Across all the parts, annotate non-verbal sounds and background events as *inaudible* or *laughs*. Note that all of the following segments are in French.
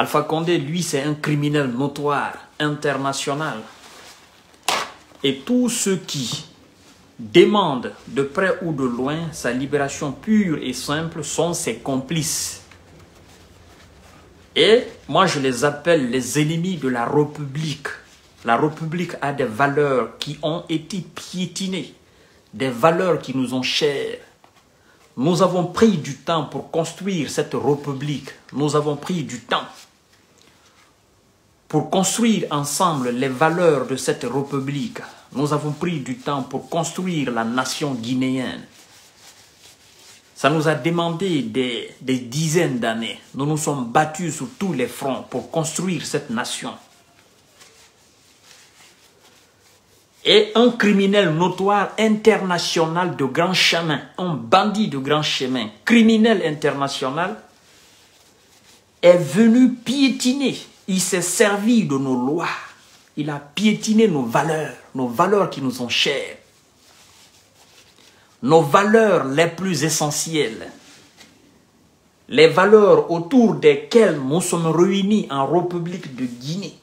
Alpha Condé, lui, c'est un criminel notoire, international. Et tous ceux qui demandent de près ou de loin sa libération pure et simple sont ses complices. Et moi, je les appelle les ennemis de la République. La République a des valeurs qui ont été piétinées, des valeurs qui nous ont chères. Nous avons pris du temps pour construire cette République. Nous avons pris du temps pour construire ensemble les valeurs de cette République. Nous avons pris du temps pour construire la nation guinéenne. Ça nous a demandé des, dizaines d'années. Nous nous sommes battus sur tous les fronts pour construire cette nation. Et un criminel notoire international de grand chemin, un bandit de grand chemin, criminel international, est venu piétiner il s'est servi de nos lois. Il a piétiné nos valeurs, nos valeurs qui nous sont chères. Nos valeurs les plus essentielles. Les valeurs autour desquelles nous sommes réunis en République de Guinée.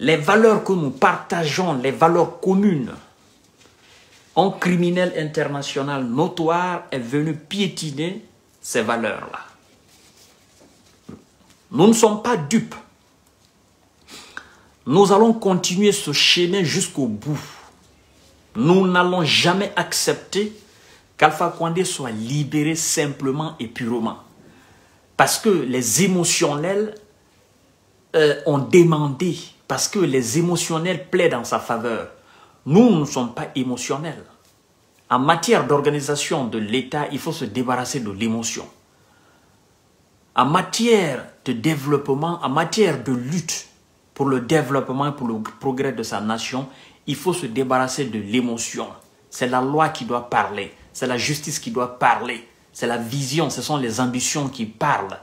Les valeurs que nous partageons, les valeurs communes. Un criminel international notoire est venu piétiner ces valeurs-là. Nous ne sommes pas dupes. Nous allons continuer ce chemin jusqu'au bout. Nous n'allons jamais accepter qu'Alpha Condé soit libéré simplement et purement. Parce que les émotionnels euh, ont demandé, parce que les émotionnels plaident en sa faveur. Nous ne sommes pas émotionnels. En matière d'organisation de l'État, il faut se débarrasser de l'émotion en matière de développement, en matière de lutte pour le développement et pour le progrès de sa nation, il faut se débarrasser de l'émotion. C'est la loi qui doit parler, c'est la justice qui doit parler, c'est la vision, ce sont les ambitions qui parlent.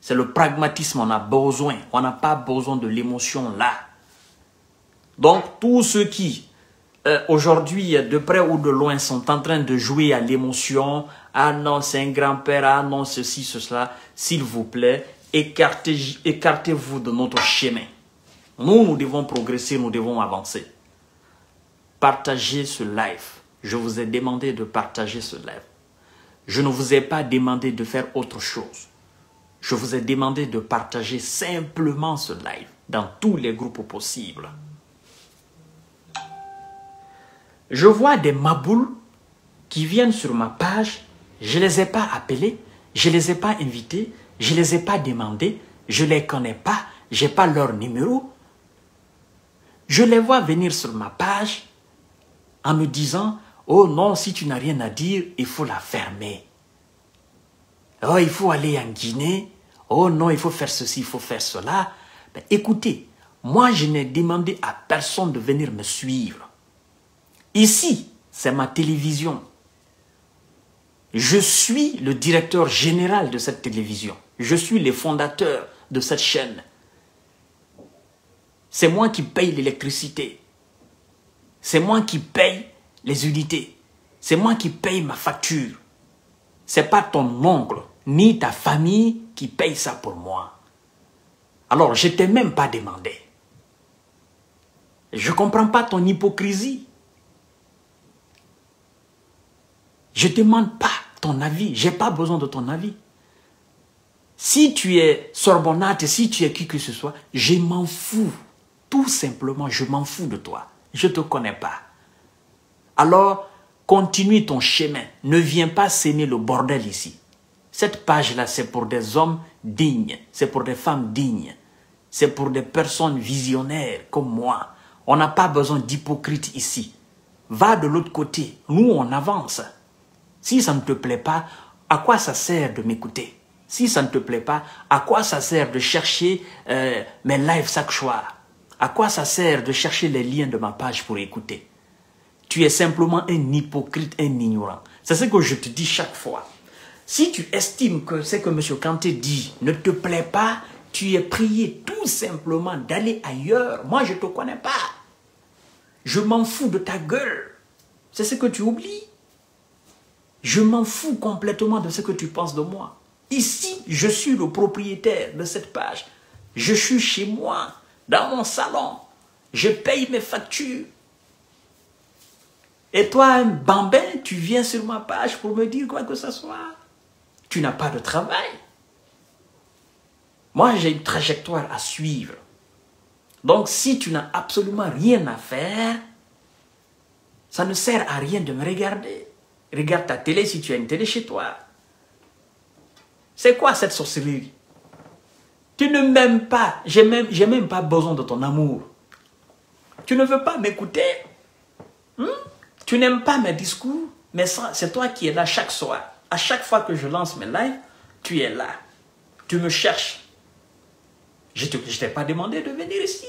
C'est le pragmatisme, on a besoin, on n'a pas besoin de l'émotion là. Donc tous ceux qui euh, aujourd'hui, de près ou de loin, sont en train de jouer à l'émotion. Ah non, c'est un grand-père, ah non, ceci, cela. S'il vous plaît, écartez-vous écartez de notre chemin. Nous, nous devons progresser, nous devons avancer. Partagez ce live. Je vous ai demandé de partager ce live. Je ne vous ai pas demandé de faire autre chose. Je vous ai demandé de partager simplement ce live dans tous les groupes possibles. Je vois des maboules qui viennent sur ma page, je ne les ai pas appelés, je ne les ai pas invités, je ne les ai pas demandés, je ne les connais pas, je n'ai pas leur numéro. Je les vois venir sur ma page en me disant, oh non, si tu n'as rien à dire, il faut la fermer. Oh, il faut aller en Guinée. Oh non, il faut faire ceci, il faut faire cela. Ben, écoutez, moi, je n'ai demandé à personne de venir me suivre. Ici, c'est ma télévision. Je suis le directeur général de cette télévision. Je suis le fondateur de cette chaîne. C'est moi qui paye l'électricité. C'est moi qui paye les unités. C'est moi qui paye ma facture. C'est pas ton oncle ni ta famille qui paye ça pour moi. Alors, je t'ai même pas demandé. Je ne comprends pas ton hypocrisie. Je ne demande pas ton avis. Je n'ai pas besoin de ton avis. Si tu es sorbonnate, si tu es qui que ce soit, je m'en fous. Tout simplement, je m'en fous de toi. Je ne te connais pas. Alors, continue ton chemin. Ne viens pas s'aimer le bordel ici. Cette page-là, c'est pour des hommes dignes. C'est pour des femmes dignes. C'est pour des personnes visionnaires comme moi. On n'a pas besoin d'hypocrites ici. Va de l'autre côté. Nous, on avance. Si ça ne te plaît pas, à quoi ça sert de m'écouter? Si ça ne te plaît pas, à quoi ça sert de chercher euh, mes lives chaque À quoi ça sert de chercher les liens de ma page pour écouter? Tu es simplement un hypocrite, un ignorant. C'est ce que je te dis chaque fois. Si tu estimes que ce que M. Kanté dit ne te plaît pas, tu es prié tout simplement d'aller ailleurs. Moi, je ne te connais pas. Je m'en fous de ta gueule. C'est ce que tu oublies. Je m'en fous complètement de ce que tu penses de moi. Ici, je suis le propriétaire de cette page. Je suis chez moi, dans mon salon. Je paye mes factures. Et toi, un bambin, tu viens sur ma page pour me dire quoi que ce soit. Tu n'as pas de travail. Moi, j'ai une trajectoire à suivre. Donc, si tu n'as absolument rien à faire, ça ne sert à rien de me regarder. Regarde ta télé si tu as une télé chez toi. C'est quoi cette sorcellerie? Tu ne m'aimes pas. J'ai même, même pas besoin de ton amour. Tu ne veux pas m'écouter? Hmm? Tu n'aimes pas mes discours? Mais c'est toi qui es là chaque soir. À chaque fois que je lance mes lives, tu es là. Tu me cherches. Je ne t'ai pas demandé de venir ici.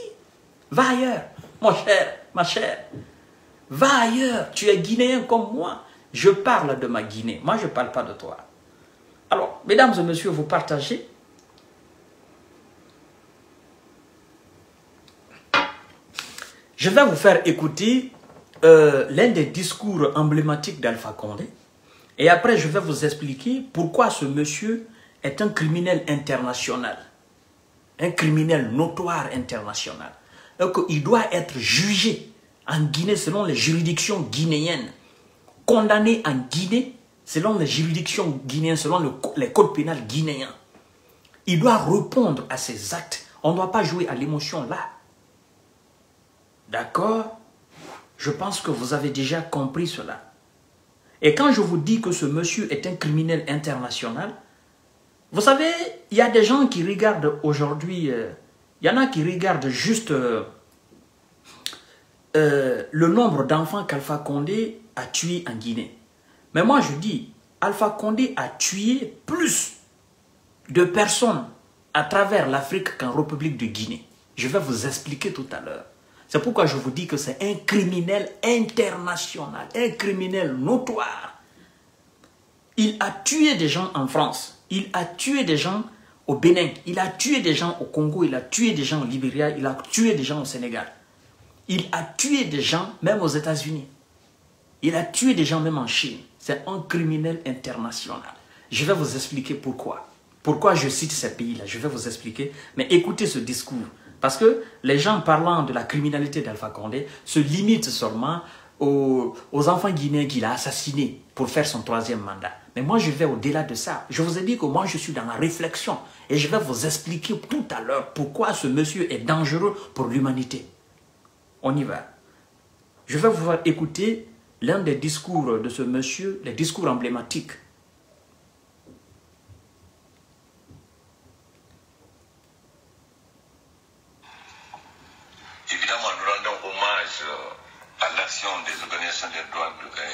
Va ailleurs, mon cher, ma chère. Va ailleurs. Tu es guinéen comme moi. Je parle de ma Guinée. Moi, je ne parle pas de toi. Alors, mesdames et messieurs, vous partagez. Je vais vous faire écouter euh, l'un des discours emblématiques d'Alpha Condé. Et après, je vais vous expliquer pourquoi ce monsieur est un criminel international. Un criminel notoire international. Et qu'il doit être jugé en Guinée selon les juridictions guinéennes. Condamné en Guinée selon les juridictions guinéennes, selon les codes pénals guinéens. Il doit répondre à ses actes. On ne doit pas jouer à l'émotion là. D'accord? Je pense que vous avez déjà compris cela. Et quand je vous dis que ce monsieur est un criminel international, vous savez, il y a des gens qui regardent aujourd'hui, euh, il y en a qui regardent juste euh, euh, le nombre d'enfants qu'Alpha Condé a tués en Guinée. Mais moi, je dis, Alpha Condé a tué plus de personnes à travers l'Afrique qu'en République de Guinée. Je vais vous expliquer tout à l'heure. C'est pourquoi je vous dis que c'est un criminel international, un criminel notoire. Il a tué des gens en France, il a tué des gens au Bénin, il a tué des gens au Congo, il a tué des gens au Libéria, il a tué des gens au Sénégal. Il a tué des gens même aux États-Unis. Il a tué des gens même en Chine. C'est un criminel international. Je vais vous expliquer pourquoi. Pourquoi je cite ces pays-là, je vais vous expliquer. Mais écoutez ce discours. Parce que les gens parlant de la criminalité d'Alpha Condé se limitent seulement aux, enfants guinéens qu'il a assassinés pour faire son troisième mandat. Mais moi, je vais au-delà de ça. Je vous ai dit que moi, je suis dans la réflexion. Et je vais vous expliquer tout à l'heure pourquoi ce monsieur est dangereux pour l'humanité. On y va. Je vais vous faire écouter l'un des discours de ce monsieur, les discours emblématiques. Évidemment, nous rendons hommage à l'action des organisations des droits et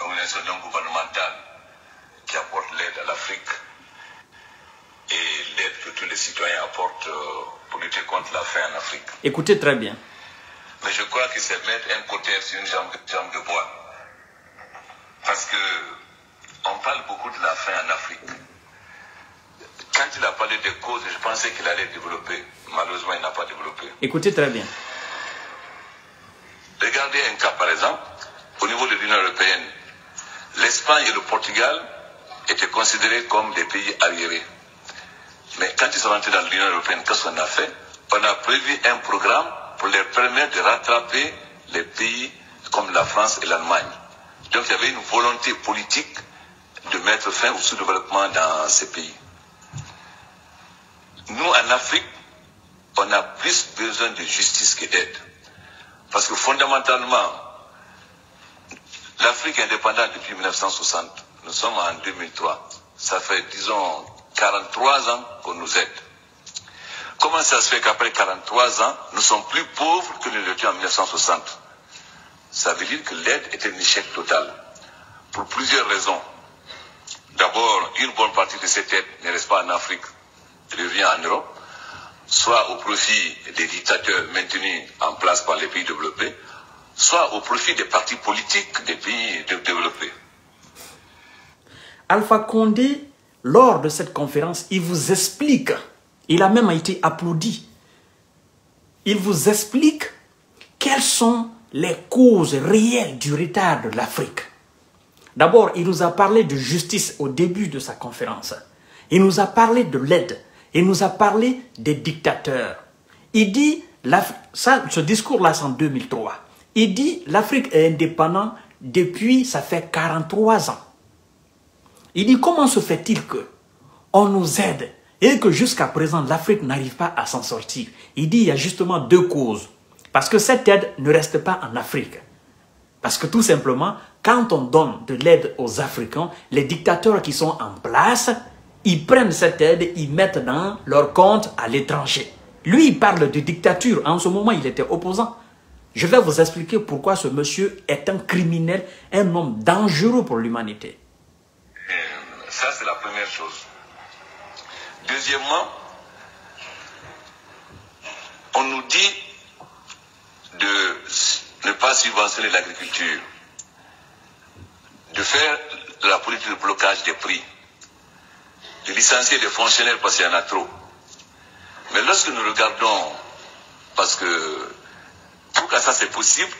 organisations non gouvernementales qui apportent l'aide à l'Afrique et l'aide que tous les citoyens apportent pour lutter contre la faim en Afrique. Écoutez très bien. Mais je crois que c'est mettre un côté sur une jambe, de bois. Parce que on parle beaucoup de la faim en Afrique. Quand il a parlé des causes, je pensais qu'il allait développer. Malheureusement, il n'a pas développé. Écoutez très bien. Regardez un cas, par exemple, au niveau de l'Union européenne. L'Espagne et le Portugal étaient considérés comme des pays arriérés. Mais quand ils sont rentrés dans l'Union européenne, qu'est-ce qu'on a fait? On a prévu un programme pour leur permettre de rattraper les pays comme la France et l'Allemagne. Donc il y avait une volonté politique de mettre fin au sous-développement dans ces pays. Nous, en Afrique, on a plus besoin de justice que d'aide. Parce que fondamentalement, l'Afrique est indépendante depuis 1960. Nous sommes en 2003. Ça fait, disons, 43 ans qu'on nous aide. Comment ça se fait qu'après 43 ans, nous sommes plus pauvres que nous l'étions en 1960 Ça veut dire que l'aide est un échec total. Pour plusieurs raisons. D'abord, une bonne partie de cette aide ne reste pas en Afrique, elle revient en Europe, soit au profit des dictateurs maintenus en place par les pays développés, soit au profit des partis politiques des pays développés. Alpha Condé, lors de cette conférence, il vous explique il a même été applaudi. Il vous explique quelles sont les causes réelles du retard de l'Afrique. D'abord, il nous a parlé de justice au début de sa conférence. Il nous a parlé de l'aide. Il nous a parlé des dictateurs. Il dit, ça, ce discours-là, c'est en 2003. Il dit, l'Afrique est indépendante depuis, ça fait 43 ans. Il dit, comment se fait-il que on nous aide et que jusqu'à présent, l'Afrique n'arrive pas à s'en sortir Il dit, il y a justement deux causes. Parce que cette aide ne reste pas en Afrique. Parce que tout simplement, quand on donne de l'aide aux Africains, les dictateurs qui sont en place, ils prennent cette aide, ils mettent dans leur compte à l'étranger. Lui, il parle de dictature. En ce moment, il était opposant. Je vais vous expliquer pourquoi ce monsieur est un criminel, un homme dangereux pour l'humanité. Ça, c'est la première chose. Deuxièmement, on nous dit de ne pas subventionner l'agriculture, de faire la politique de blocage des prix, de licencier des fonctionnaires parce qu'il y en a trop. Mais lorsque nous regardons, parce que pourquoi ça c'est possible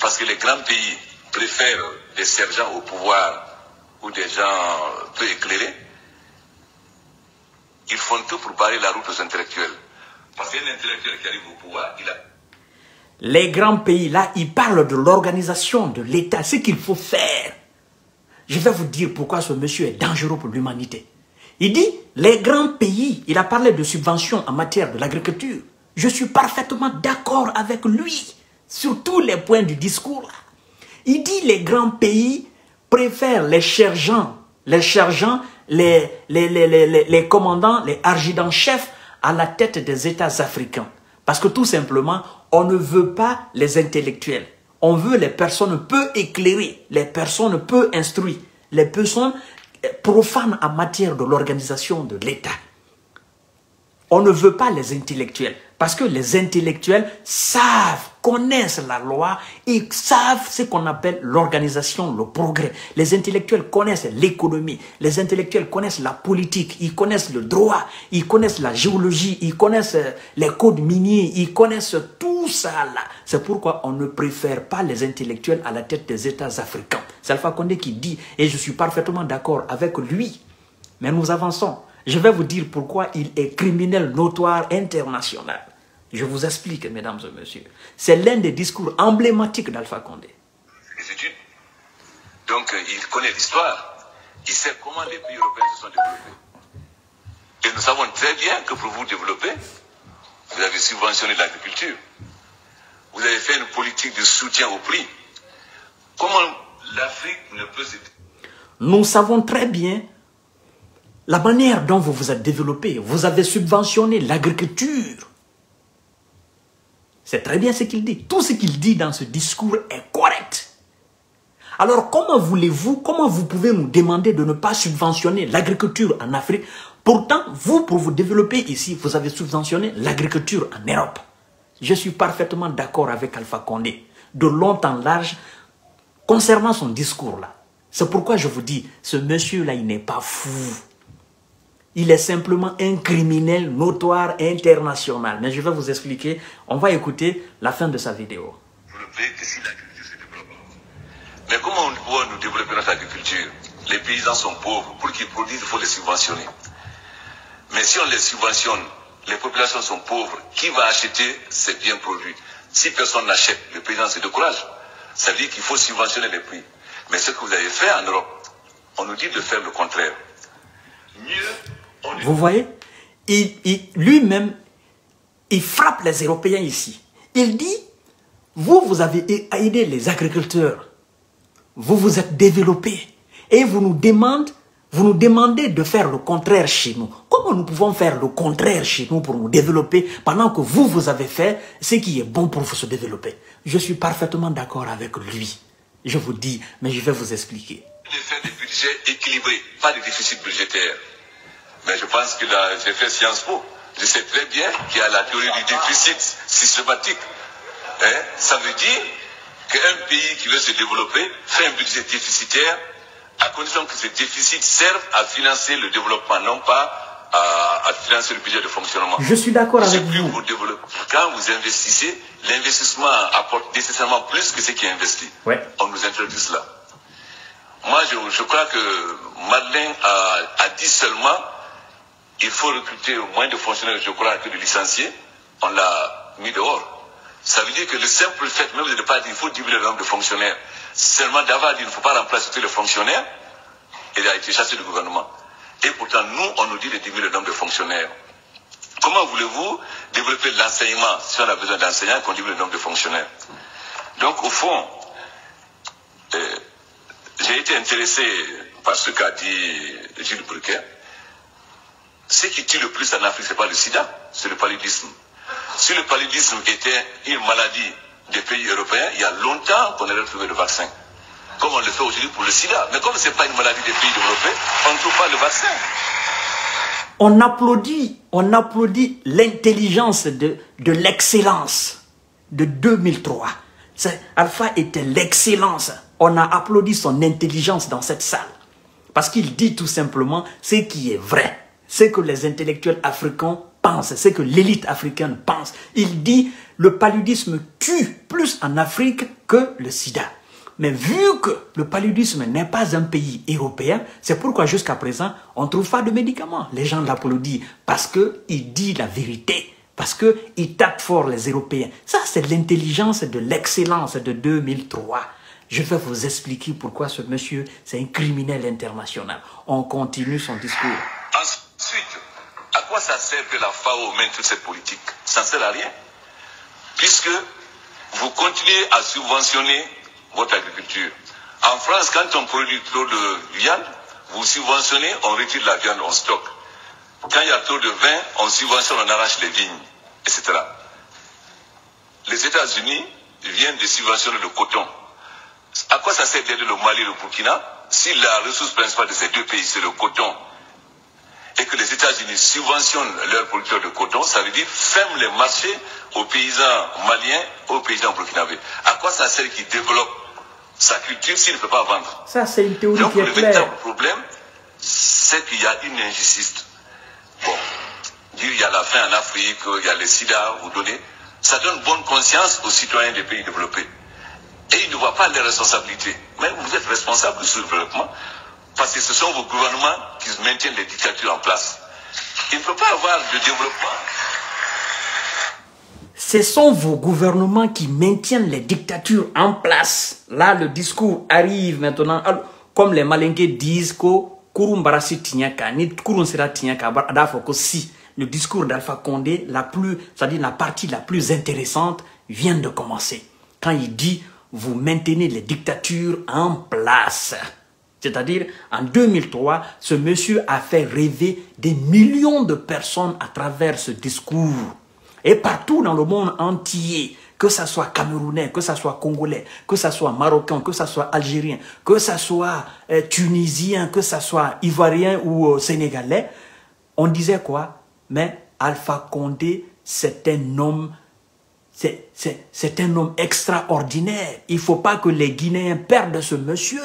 Parce que les grands pays préfèrent des sergents au pouvoir ou des gens peu éclairés. Ils font tout pour barrer la route aux intellectuels. Parce qu'un intellectuel qui arrive au pouvoir, il a les grands pays, là, ils parlent de l'organisation de l'État, ce qu'il faut faire. Je vais vous dire pourquoi ce monsieur est dangereux pour l'humanité. Il dit, les grands pays, il a parlé de subventions en matière de l'agriculture. Je suis parfaitement d'accord avec lui sur tous les points du discours. Il dit, les grands pays préfèrent les sergents, les sergents, les, commandants, les adjudants-chefs à la tête des États africains. Parce que tout simplement, on ne veut pas les intellectuels. On veut les personnes peu éclairées, les personnes peu instruites, les personnes profanes en matière de l'organisation de l'État. On ne veut pas les intellectuels. Parce que les intellectuels savent, connaissent la loi et savent ce qu'on appelle l'organisation, le progrès. Les intellectuels connaissent l'économie, les intellectuels connaissent la politique, ils connaissent le droit, ils connaissent la géologie, ils connaissent euh, les codes miniers, ils connaissent tout ça là. C'est pourquoi on ne préfère pas les intellectuels à la tête des États africains. C'est Alpha Condé qui dit, et je suis parfaitement d'accord avec lui. Mais nous avançons. Je vais vous dire pourquoi il est criminel notoire international. Je vous explique, mesdames et messieurs. C'est l'un des discours emblématiques d'Alpha Condé. Donc, euh, il connaît l'histoire. Il sait comment les pays européens se sont développés. Et nous savons très bien que pour vous développer, vous avez subventionné l'agriculture. Vous avez fait une politique de soutien au prix. Comment l'Afrique ne peut se... Nous savons très bien la manière dont vous vous êtes développé, vous avez subventionné l'agriculture. C'est très bien ce qu'il dit. Tout ce qu'il dit dans ce discours est correct. Alors comment voulez-vous, comment vous pouvez nous demander de ne pas subventionner l'agriculture en Afrique? Pourtant, vous, pour vous développer ici, vous avez subventionné l'agriculture en Europe. Je suis parfaitement d'accord avec Alpha Condé, de long en large, concernant son discours-là. C'est pourquoi je vous dis, ce monsieur-là, il n'est pas fou. Il est simplement un criminel notoire international. Mais je vais vous expliquer. On va écouter la fin de sa vidéo. Mais comment on peut nous développer notre agriculture? Les paysans sont pauvres. Pour qu'ils produisent, il faut les subventionner. Mais si on les subventionne, les populations sont pauvres. Qui va acheter ces biens produits? Si personne n'achète, le paysan se décourage. Ça veut dire qu'il faut subventionner les prix. Mais ce que vous avez fait en Europe, on nous dit de faire le contraire. Mieux vous voyez? Il, Lui-même, il frappe les Européens ici. Il dit, vous, vous avez aidé les agriculteurs. Vous vous êtes développés. Et vous nous demandez, vous nous demandez de faire le contraire chez nous. Comment nous pouvons faire le contraire chez nous pour nous développer pendant que vous, vous avez fait ce qui est bon pour vous se développer? Je suis parfaitement d'accord avec lui. Je vous dis, mais je vais vous expliquer. Des budgets équilibrés, pas. Mais je pense que j'ai fait Sciences Po. Je sais très bien qu'il y a la théorie du déficit systématique. Hein? Ça veut dire qu'un pays qui veut se développer fait un budget déficitaire à condition que ce déficit serve à financer le développement, non pas à, financer le budget de fonctionnement. Je suis d'accord avec vous. quand vous investissez, l'investissement apporte nécessairement plus que ce qui est investi. Ouais. On nous introduit cela. Moi, je, crois que Madeleine a, dit seulement il faut recruter moins de fonctionnaires, je crois, que de licenciés. On l'a mis dehors. Ça veut dire que le simple fait, même de ne pas dire qu'il faut diminuer le nombre de fonctionnaires, seulement d'avoir dit qu'il ne faut pas remplacer tous les fonctionnaires, il a été chassé du gouvernement. Et pourtant, nous, on nous dit de diminuer le nombre de fonctionnaires. Comment voulez-vous développer l'enseignement si on a besoin d'enseignants qu'on diminue le nombre de fonctionnaires? Donc, au fond, euh, j'ai été intéressé par ce qu'a dit Gilles Bruquet. Ce qui tue le plus en Afrique, ce n'est pas le sida, c'est le paludisme. Si le paludisme était une maladie des pays européens, il y a longtemps qu'on aurait trouvé le vaccin. Comme on le fait aujourd'hui pour le sida. Mais comme ce n'est pas une maladie des pays européens, on ne trouve pas le vaccin. On applaudit, on applaudit l'intelligence de, de l'excellence de 2003. Alpha était l'excellence. On a applaudi son intelligence dans cette salle. Parce qu'il dit tout simplement ce qui est vrai. Ce que les intellectuels africains pensent, ce que l'élite africaine pense. Il dit le paludisme tue plus en Afrique que le sida. Mais vu que le paludisme n'est pas un pays européen, c'est pourquoi jusqu'à présent, on ne trouve pas de médicaments. Les gens l'applaudissent parce qu'il dit la vérité, parce qu'il tape fort les Européens. Ça, c'est l'intelligence de l'excellence de 2003. Je vais vous expliquer pourquoi ce monsieur, c'est un criminel international. On continue son discours. À quoi ça sert que la FAO mène toute cette politique Ça ne sert à rien. Puisque vous continuez à subventionner votre agriculture. En France, quand on produit trop de viande, vous subventionnez, on retire la viande, on stocke. Quand il y a trop de vin, on subventionne, on arrache les vignes, etc. Les États-Unis viennent de subventionner le coton. À quoi ça sert d'aider le Mali et le Burkina si la ressource principale de ces deux pays, c'est le coton, et que les États-Unis subventionnent leurs producteurs de coton, ça veut dire ferment les marchés aux paysans maliens, aux paysans burkinabés. À quoi ça sert qu'ils développent sa culture s'il ne peut pas vendre Ça, c'est une théorie Donc, qui est le véritable problème, c'est qu'il y a une injustice. Bon, dire il y a la faim en Afrique, il y a le sida, vous donnez, ça donne bonne conscience aux citoyens des pays développés. Et ils ne voient pas les responsabilités. Mais vous êtes responsable du développement parce que ce sont vos gouvernements qui maintiennent les dictatures en place. Il ne peut pas avoir de développement. Ce sont vos gouvernements qui maintiennent les dictatures en place. Là, le discours arrive maintenant. Comme les malingués disent que Kurumbarasi Tinyaka, ni Tinyaka, si le discours d'Alpha Condé, la plus, c'est-à-dire la partie la plus intéressante, vient de commencer. Quand il dit, vous maintenez les dictatures en place. C'est-à-dire, en 2003, ce monsieur a fait rêver des millions de personnes à travers ce discours. Et partout dans le monde entier, que ce soit camerounais, que ce soit congolais, que ce soit marocain, que ce soit algérien, que ce soit euh, tunisien, que ce soit ivoirien ou euh, sénégalais, on disait quoi? Mais Alpha Condé, c'est un homme c'est un homme extraordinaire. Il ne faut pas que les Guinéens perdent ce monsieur.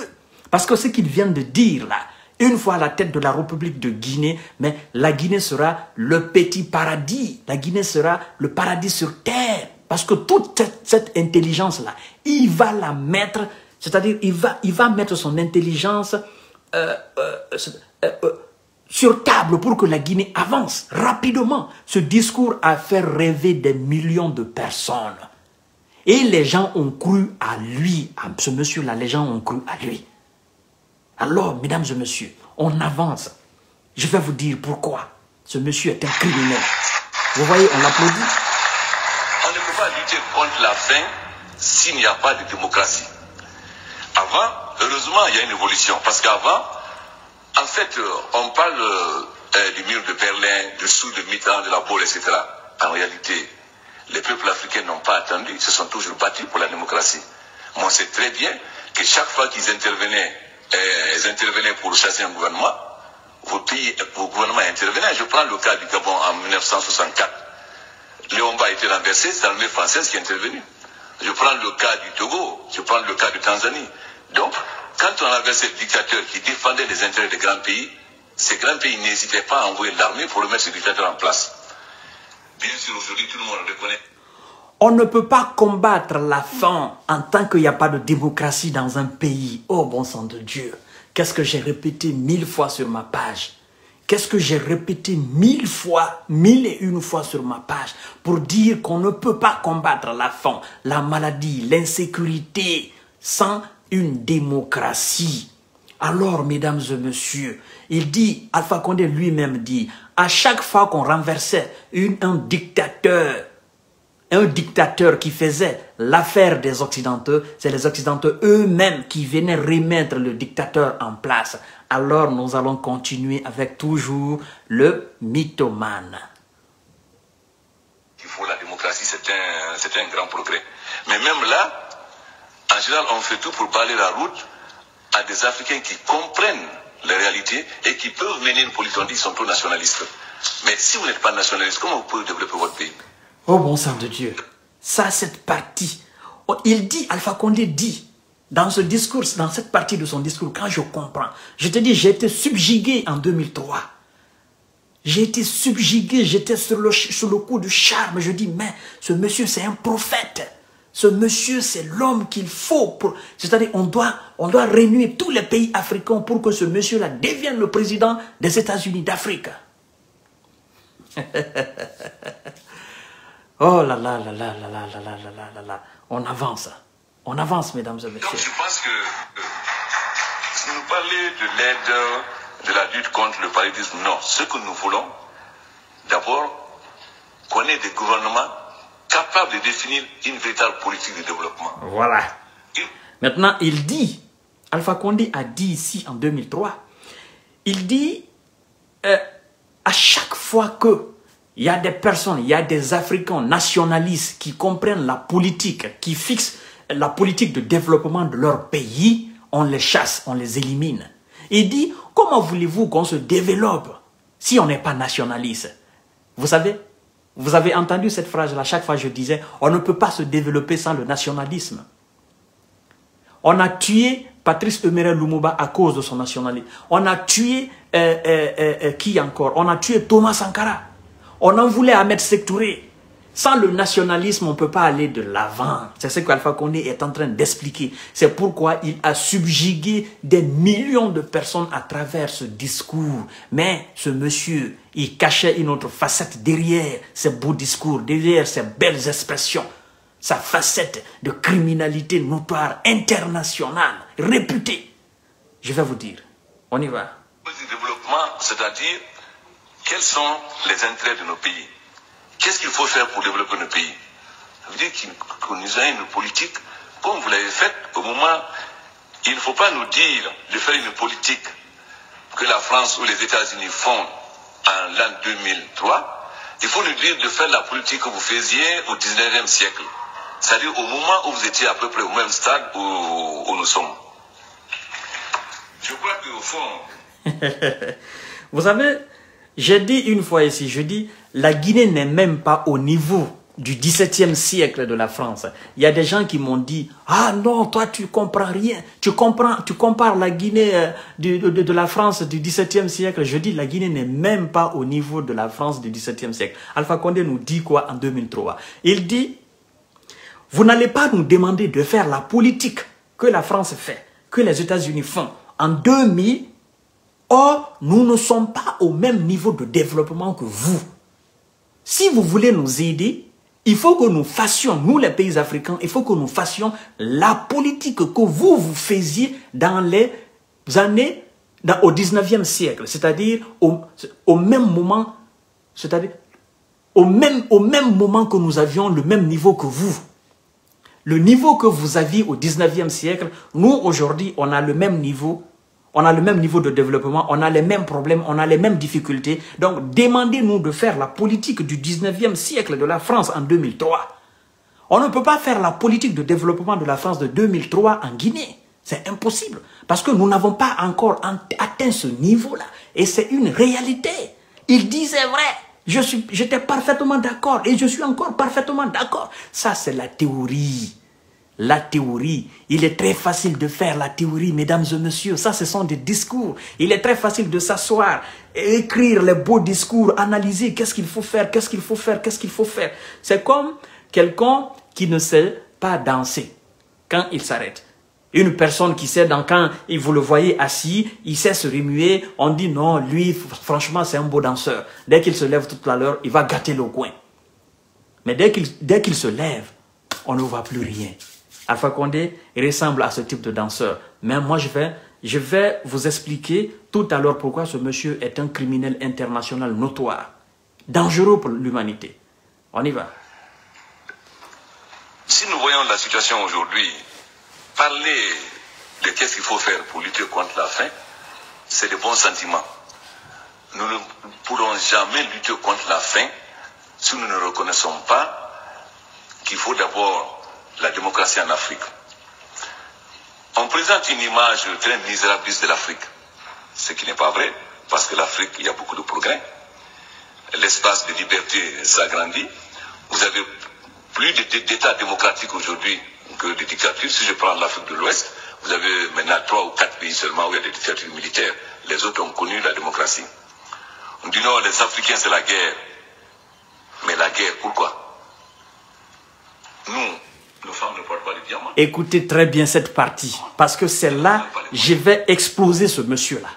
Parce que ce qu'il vient de dire là, une fois à la tête de la République de Guinée, mais la Guinée sera le petit paradis. La Guinée sera le paradis sur terre. Parce que toute cette, intelligence-là, il va la mettre, c'est-à-dire il va, il va mettre son intelligence euh, euh, euh, sur table pour que la Guinée avance rapidement. Ce discours a fait rêver des millions de personnes. Et les gens ont cru à lui, à ce monsieur-là, les gens ont cru à lui. Alors, mesdames et messieurs, on avance. Je vais vous dire pourquoi. Ce monsieur est un criminel. Vous voyez, on l'applaudit. On ne peut pas lutter contre la faim s'il n'y a pas de démocratie. Avant, heureusement, il y a une évolution. Parce qu'avant, en fait, euh, on parle euh, du mur de Berlin, du sous de Mitterrand, de la Boule, etc. En réalité, les peuples africains n'ont pas attendu, ils se sont toujours battus pour la démocratie. Moi, c'est très bien que chaque fois qu'ils intervenaient ils intervenaient pour chasser un gouvernement, vos pays, vos gouvernements intervenaient. Je prends le cas du Gabon en 1964. Léomba a été renversé, c'est l'armée française qui est intervenue. Je prends le cas du Togo, je prends le cas de Tanzanie. Donc, quand on avait ce dictateur qui défendait les intérêts des grands pays, ces grands pays n'hésitaient pas à envoyer l'armée pour remettre ce dictateur en place. Bien sûr, aujourd'hui, tout le monde le reconnaît. On ne peut pas combattre la faim en tant qu'il n'y a pas de démocratie dans un pays. Oh bon sang de Dieu, qu'est-ce que j'ai répété mille fois sur ma page? Qu'est-ce que j'ai répété mille fois, mille et une fois sur ma page pour dire qu'on ne peut pas combattre la faim, la maladie, l'insécurité sans une démocratie? Alors, mesdames et messieurs, il dit, Alpha Condé lui-même dit, à chaque fois qu'on renversait un dictateur, un dictateur qui faisait l'affaire des Occidentaux, c'est les Occidentaux eux-mêmes qui venaient remettre le dictateur en place. Alors nous allons continuer avec toujours le mythomane. Il faut la démocratie, c'est un, un grand progrès. Mais même là, en général, on fait tout pour balayer la route à des Africains qui comprennent les réalités et qui peuvent mener une politique. On dit qu'ils sont trop nationalistes. Mais si vous n'êtes pas nationaliste, comment vous pouvez développer votre pays? Oh bon sang de Dieu, ça, cette partie, oh, il dit, Alpha Condé dit, dans ce discours, dans cette partie de son discours, quand je comprends, je te dis, j'ai été subjugué en 2003. J'ai été subjugué, j'étais sur le, coup du charme. Je dis, mais ce monsieur, c'est un prophète. Ce monsieur, c'est l'homme qu'il faut. C'est-à-dire, on doit, on doit réunir tous les pays africains pour que ce monsieur-là devienne le président des États-Unis d'Afrique. *laughs* oh là là là là là là là là là là là On avance. On avance, mesdames et messieurs. Donc, je pense que euh, si nous parlons de l'aide, de la lutte contre le paludisme, non. Ce que nous voulons, d'abord, qu'on ait des gouvernements capable de définir une véritable politique de développement. Voilà. Maintenant, il dit, Alpha Condé a dit ici en 2003, il dit, euh, à chaque fois que il y a des personnes, il y a des Africains nationalistes qui comprennent la politique, qui fixent la politique de développement de leur pays, on les chasse, on les élimine. Il dit, comment voulez-vous qu'on se développe si on n'est pas nationaliste? Vous savez, vous avez entendu cette phrase-là, chaque fois je disais, on ne peut pas se développer sans le nationalisme. On a tué Patrice Emerel Lumumba à cause de son nationalisme. On a tué, euh, euh, euh, qui encore? On a tué Thomas Sankara. On en voulait Ahmed Sektouré. Sans le nationalisme, on ne peut pas aller de l'avant. C'est ce qu'Alpha Condé est en train d'expliquer. C'est pourquoi il a subjugué des millions de personnes à travers ce discours. Mais ce monsieur, il cachait une autre facette derrière ces beaux discours, derrière ces belles expressions. Sa facette de criminalité notoire, internationale, réputée. Je vais vous dire. On y va. Développement, c'est-à-dire, quels sont les intérêts de nos pays? Qu'est-ce qu'il faut faire pour développer nos pays? Ça veut dire que nous ayons une politique, comme vous l'avez faite au moment, il ne faut pas nous dire de faire une politique que la France ou les États-Unis font en l'an 2003. Il faut nous dire de faire la politique que vous faisiez au 19e siècle. C'est-à-dire au moment où vous étiez à peu près au même stade où, où nous sommes. Je crois qu'au fond... *laughs* vous savez, j'ai dit une fois ici, je dis, la Guinée n'est même pas au niveau du XVIIe siècle de la France. Il y a des gens qui m'ont dit, ah non, toi tu comprends rien, tu comprends, tu compares la Guinée euh, de, de, de, la France du XVIIe siècle. Je dis, la Guinée n'est même pas au niveau de la France du XVIIe siècle. Alpha Condé nous dit quoi en 2003 Il dit, vous n'allez pas nous demander de faire la politique que la France fait, que les États-Unis font en 2000 Or, nous ne sommes pas au même niveau de développement que vous. Si vous voulez nous aider, il faut que nous fassions, nous les pays africains, il faut que nous fassions la politique que vous, vous faisiez dans les années, au 19e siècle, c'est-à-dire au, même moment, au même moment que nous avions le même niveau que vous. Le niveau que vous aviez au 19e siècle, nous aujourd'hui, on a le même niveau on a le même niveau de développement, on a les mêmes problèmes, on a les mêmes difficultés. Donc, demandez-nous de faire la politique du 19e siècle de la France en 2003. On ne peut pas faire la politique de développement de la France de 2003 en Guinée. C'est impossible. Parce que nous n'avons pas encore atteint ce niveau-là. Et c'est une réalité. Il disait vrai. J'étais parfaitement d'accord. Et je suis encore parfaitement d'accord. Ça, c'est la théorie. La théorie, il est très facile de faire la théorie, mesdames et messieurs. Ça, ce sont des discours. Il est très facile de s'asseoir, écrire les beaux discours, analyser qu'est-ce qu'il faut faire, qu'est-ce qu'il faut faire, qu'est-ce qu'il faut faire. C'est comme quelqu'un qui ne sait pas danser quand il s'arrête. Une personne qui sait, dans, quand vous le voyez assis, il sait se remuer, on dit non, lui, franchement, c'est un beau danseur. Dès qu'il se lève toute l'heure, il va gâter le coin. Mais dès qu'il dès qu'il se lève, on ne voit plus rien. Alpha Condé ressemble à ce type de danseur. Mais moi, je vais, je vais vous expliquer tout à l'heure pourquoi ce monsieur est un criminel international notoire, dangereux pour l'humanité. On y va. Si nous voyons la situation aujourd'hui, parler de qu'est-ce qu'il faut faire pour lutter contre la faim, c'est de bons sentiments. Nous ne pourrons jamais lutter contre la faim si nous ne reconnaissons pas qu'il faut d'abord la démocratie en Afrique. On présente une image très misérabiliste de l'Afrique, ce qui n'est pas vrai, parce que l'Afrique, il y a beaucoup de progrès. L'espace de liberté s'agrandit. Vous avez plus d'États démocratiques aujourd'hui que de dictatures. Si je prends l'Afrique de l'Ouest, vous avez maintenant trois ou quatre pays seulement où il y a des dictatures militaires. Les autres ont connu la démocratie. On dit non, les Africains, c'est la guerre. Mais la guerre, pourquoi? Nous, nos femmes ne portent pas de diamants. Écoutez très bien cette partie, parce que c'est là, je vais exploser ce monsieur-là.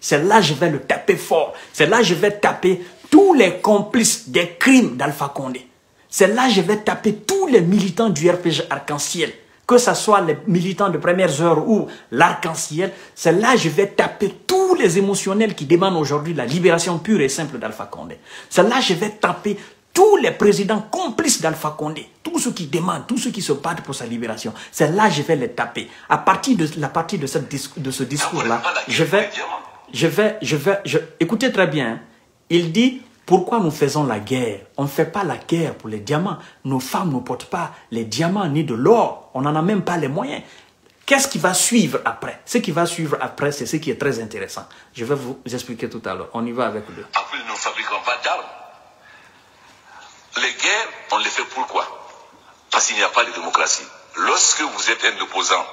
C'est là, je vais le taper fort. C'est là, je vais taper tous les complices des crimes d'Alpha Condé. C'est là, je vais taper tous les militants du RPG Arc-en-Ciel que ce soit les militants de premières heures ou l'arc-en-ciel, c'est là je vais taper tous les émotionnels qui demandent aujourd'hui la libération pure et simple d'Alpha Condé. C'est là je vais taper tous les présidents complices d'Alpha Condé, tous ceux qui demandent, tous ceux qui se battent pour sa libération, c'est là je vais les taper. À partir de la partie de, de ce discours-là, je vais, je vais, je vais, je, écoutez très bien, hein. il dit pourquoi nous faisons la guerre? On ne fait pas la guerre pour les diamants. Nos femmes ne portent pas les diamants ni de l'or. On n'en a même pas les moyens. Qu'est-ce qui va suivre après? Ce qui va suivre après, c'est ce qui est très intéressant. Je vais vous expliquer tout à l'heure. On y va avec le. Après, nous ne fabriquons pas d'armes. Les guerres, on les fait pourquoi Parce qu'il n'y a pas de démocratie. Lorsque vous êtes un opposant,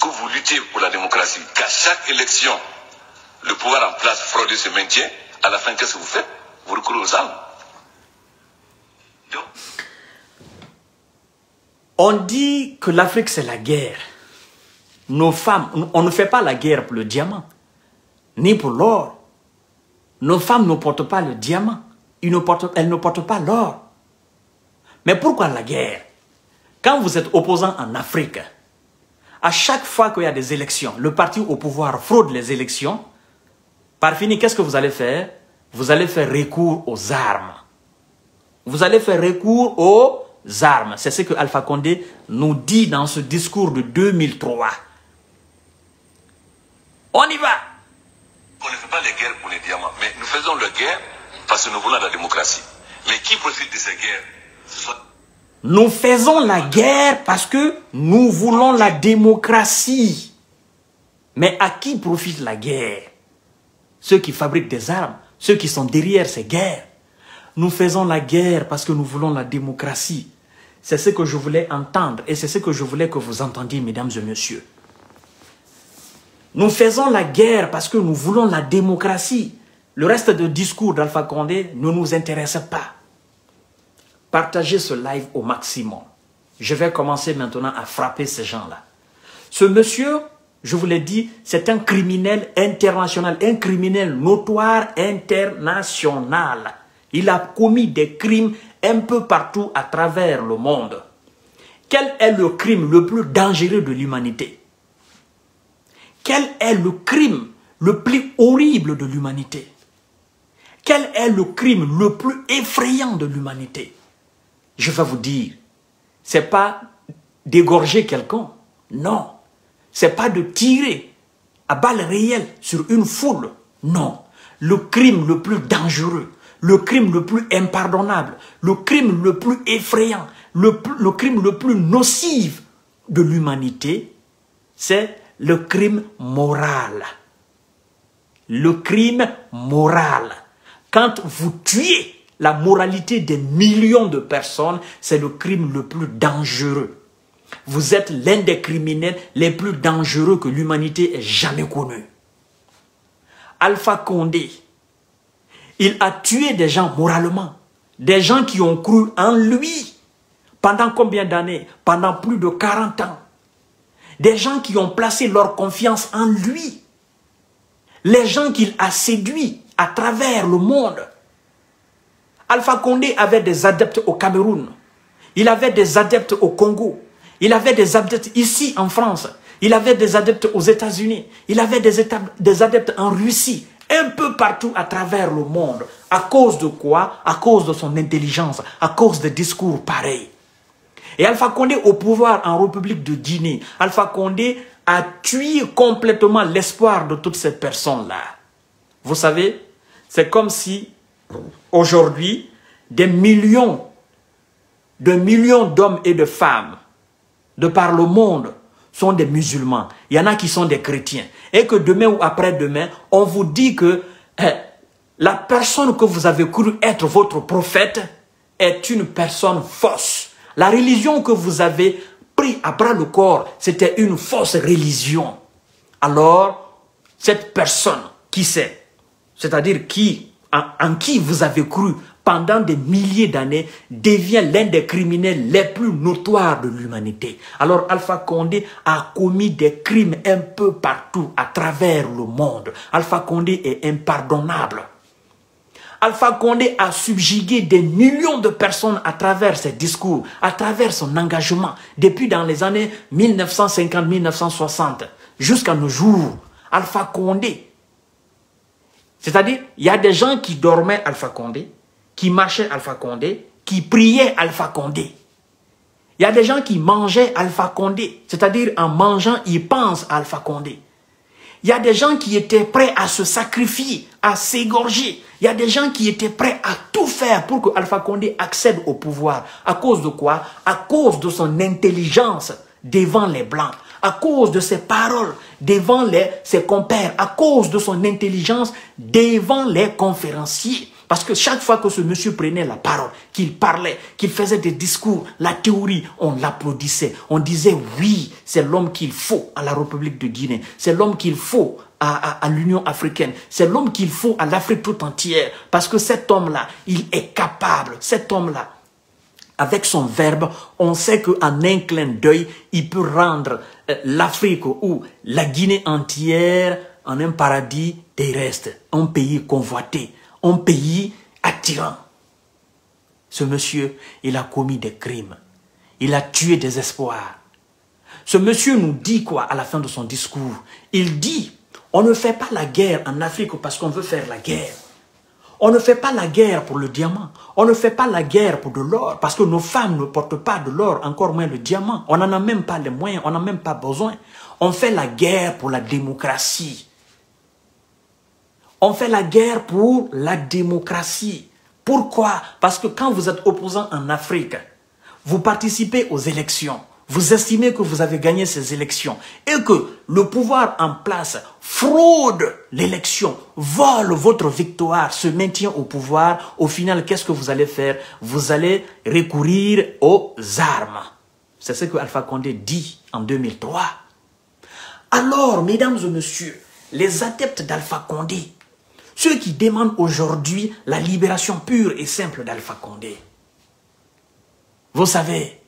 que vous luttez pour la démocratie, qu'à chaque élection, le pouvoir en place fraudé se maintient, à la fin, qu'est-ce que vous faites? Vous recourez aux armes. On dit que l'Afrique, c'est la guerre. Nos femmes, on ne fait pas la guerre pour le diamant, ni pour l'or. Nos femmes ne portent pas le diamant. Ils ne portent pas l'or. Mais pourquoi la guerre? Quand vous êtes opposant en Afrique, à chaque fois qu'il y a des élections, le parti au pouvoir fraude les élections, par fini, qu'est-ce que vous allez faire? Vous allez faire recours aux armes. Vous allez faire recours aux armes. C'est ce que Alpha Condé nous dit dans ce discours de 2003. On y va. On ne fait pas les guerres pour les diamants, mais nous faisons la guerre parce que nous voulons la démocratie. Mais qui profite de ces guerres? Nous faisons la guerre parce que nous voulons la démocratie. Mais à qui profite la guerre? Ceux qui fabriquent des armes ceux qui sont derrière ces guerres. Nous faisons la guerre parce que nous voulons la démocratie. C'est ce que je voulais entendre et c'est ce que je voulais que vous entendiez, mesdames et messieurs. Nous faisons la guerre parce que nous voulons la démocratie. Le reste du discours d'Alpha Condé ne nous intéresse pas. Partagez ce live au maximum. Je vais commencer maintenant à frapper ces gens-là. Ce monsieur je vous l'ai dit, c'est un criminel international, un criminel notoire international. Il a commis des crimes un peu partout à travers le monde. Quel est le crime le plus dangereux de l'humanité? Quel est le crime le plus horrible de l'humanité? Quel est le crime le plus effrayant de l'humanité? Je vais vous dire, c'est pas d'égorger quelqu'un, non c'est pas de tirer à balles réelles sur une foule. Non. Le crime le plus dangereux, le crime le plus impardonnable, le crime le plus effrayant, le, le crime le plus nocif de l'humanité, c'est le crime moral. Le crime moral. Quand vous tuez la moralité des millions de personnes, c'est le crime le plus dangereux. Vous êtes l'un des criminels les plus dangereux que l'humanité ait jamais connu. Alpha Condé, il a tué des gens moralement, des gens qui ont cru en lui, Pendant combien d'années? Pendant plus de 40 ans. Des gens qui ont placé leur confiance en lui. Les gens qu'il a séduits à travers le monde. Alpha Condé avait des adeptes au Cameroun. Il avait des adeptes au Congo. Il avait des adeptes ici en France. Il avait des adeptes aux États-Unis. Il avait des, des adeptes en Russie. Un peu partout à travers le monde. À cause de quoi? À cause de son intelligence. À cause de discours pareils. Et Alpha Condé au pouvoir en République de Guinée. Alpha Condé a tué complètement l'espoir de toutes ces personnes-là. Vous savez, c'est comme si aujourd'hui, des millions, de millions d'hommes et de femmes de par le monde sont des musulmans. Il y en a qui sont des chrétiens. Et que demain ou après-demain, on vous dit que eh, la personne que vous avez cru être votre prophète est une personne fausse. La religion que vous avez pris à bras le corps, c'était une fausse religion. Alors, cette personne, qui c'est C'est-à-dire qui, en qui vous avez cru pendant des milliers d'années, devient l'un des criminels les plus notoires de l'humanité. Alors Alpha Condé a commis des crimes un peu partout à travers le monde. Alpha Condé est impardonnable. Alpha Condé a subjugué des millions de personnes à travers ses discours, à travers son engagement, depuis dans les années 1950-1960 jusqu'à nos jours. Alpha Condé. C'est-à-dire, il y a des gens qui dormaient Alpha Condé, qui marchaient Alpha Condé, qui priaient Alpha Condé. Il y a des gens qui mangeaient Alpha Condé, c'est-à-dire en mangeant, ils pensent à Alpha Condé. Il y a des gens qui étaient prêts à se sacrifier, à s'égorger. Il y a des gens qui étaient prêts à tout faire pour que Alpha Condé accède au pouvoir. À cause de quoi? À cause de son intelligence devant les Blancs, à cause de ses paroles devant les, ses compères, à cause de son intelligence devant les conférenciers. Parce que chaque fois que ce monsieur prenait la parole, qu'il parlait, qu'il faisait des discours, la théorie, on l'applaudissait. On disait oui, c'est l'homme qu'il faut à la République de Guinée. C'est l'homme qu'il faut à, l'Union africaine. C'est l'homme qu'il faut à l'Afrique tout entière. Parce que cet homme-là, il est capable. Cet homme-là, avec son verbe, on sait qu'en un clin d'œil, il peut rendre euh, l'Afrique ou la Guinée entière en un paradis terrestre, un pays convoité un pays attirant. Ce monsieur, il a commis des crimes. Il a tué des espoirs. Ce monsieur nous dit quoi à la fin de son discours? Il dit, on ne fait pas la guerre en Afrique parce qu'on veut faire la guerre. On ne fait pas la guerre pour le diamant. On ne fait pas la guerre pour de l'or parce que nos femmes ne portent pas de l'or, encore moins le diamant. On n'en a même pas les moyens, on n'en a même pas besoin. On fait la guerre pour la démocratie. On fait la guerre pour la démocratie. Pourquoi? Parce que quand vous êtes opposant en Afrique, vous participez aux élections, vous estimez que vous avez gagné ces élections et que le pouvoir en place fraude l'élection, vole votre victoire, se maintient au pouvoir, au final, qu'est-ce que vous allez faire? Vous allez recourir aux armes. C'est ce que Alpha Condé dit en 2003. Alors, mesdames et messieurs, les adeptes d'Alpha Condé, ceux qui demandent aujourd'hui la libération pure et simple d'Alpha Condé. Vous savez,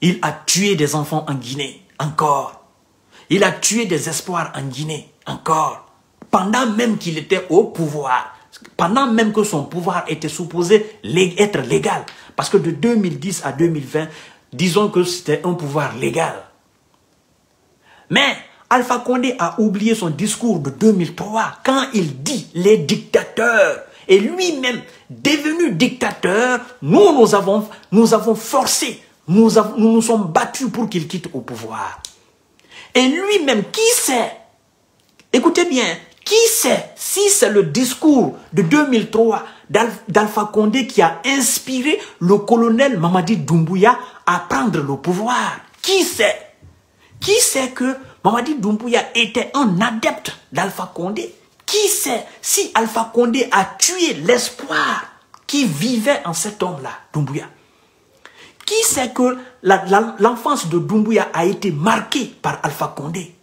il a tué des enfants en Guinée, encore. Il a tué des espoirs en Guinée, encore. Pendant même qu'il était au pouvoir. Pendant même que son pouvoir était supposé être légal. Parce que de 2010 à 2020, disons que c'était un pouvoir légal. Mais Alpha Condé a oublié son discours de 2003 quand il dit les dictateurs. Et lui-même, devenu dictateur, nous, nous avons, nous forcé, nous, nous sommes battus pour qu'il quitte au pouvoir. Et lui-même, qui sait, écoutez bien, qui sait si c'est le discours de 2003 d'Alpha Condé qui a inspiré le colonel Mamadi Doumbouya à prendre le pouvoir? Qui sait? Qui sait que Mamadi Doumbouya était un adepte d'Alpha Condé? Qui sait si Alpha Condé a tué l'espoir qui vivait en cet homme-là, Doumbouya? Qui sait que l'enfance de Doumbouya a été marquée par Alpha Condé?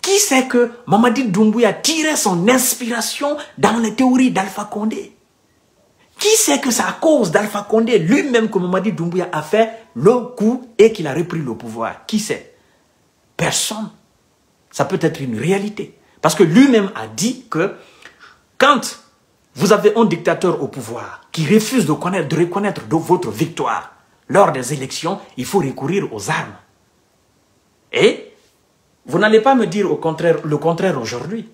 Qui sait que Mamadi Doumbouya tirait son inspiration dans les théories d'Alpha Condé? Qui sait que c'est à cause d'Alpha Condé lui-même que Mamadi Doumbouya a fait le coup et qu'il a repris le pouvoir? Qui sait? Personne. Ça peut être une réalité. Parce que lui-même a dit que quand vous avez un dictateur au pouvoir qui refuse de, connaître, de reconnaître votre victoire lors des élections, il faut recourir aux armes. Et vous n'allez pas me dire le contraire aujourd'hui.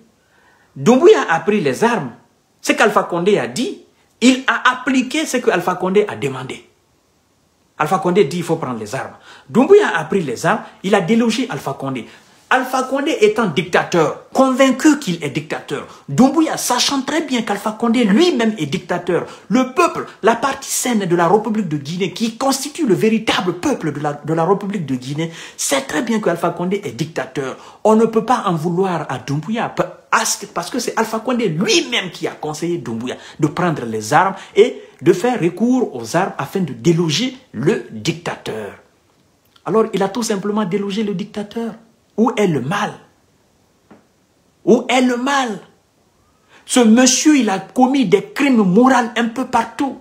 Doumbouya a pris les armes. Ce qu'Alpha Condé a dit, il a appliqué ce que Alpha Condé a demandé. Alpha Condé dit qu'il faut prendre les armes. Doumbouya a pris les armes, il a délogé Alpha Condé. Alpha Condé étant dictateur, convaincu qu'il est dictateur, Doumbouya sachant très bien qu'Alpha Condé lui-même est dictateur, le peuple, la partie saine de la République de Guinée, qui constitue le véritable peuple de la, République de Guinée, sait très bien qu'Alpha Condé est dictateur. On ne peut pas en vouloir à Doumbouya parce que c'est Alpha Condé lui-même qui a conseillé Doumbouya de prendre les armes et de faire recours aux armes afin de déloger le dictateur. Alors il a tout simplement délogé le dictateur. Où est le mal? Où est le mal? Ce monsieur, il a commis des crimes moraux un peu partout.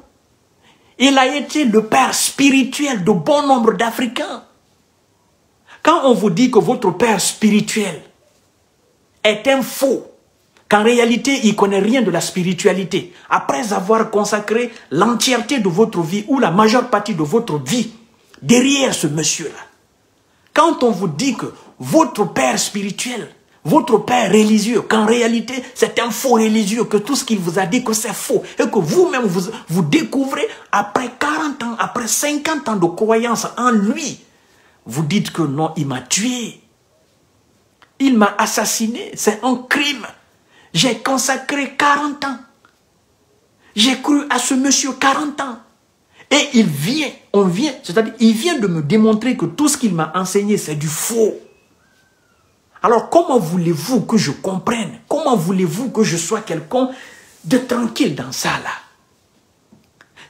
Il a été le père spirituel de bon nombre d'Africains. Quand on vous dit que votre père spirituel est un faux, qu'en réalité, il ne connaît rien de la spiritualité, après avoir consacré l'entièreté de votre vie ou la majeure partie de votre vie derrière ce monsieur-là, quand on vous dit que votre père spirituel, votre père religieux, qu'en réalité c'est un faux religieux, que tout ce qu'il vous a dit que c'est faux, et que vous-même vous, vous découvrez après 40 ans, après 50 ans de croyance en lui, vous dites que non, il m'a tué, il m'a assassiné, c'est un crime. J'ai consacré 40 ans. J'ai cru à ce monsieur 40 ans. Et il vient, on vient, c'est-à-dire, il vient de me démontrer que tout ce qu'il m'a enseigné, c'est du faux. Alors comment voulez-vous que je comprenne? Comment voulez-vous que je sois quelqu'un de tranquille dans ça là?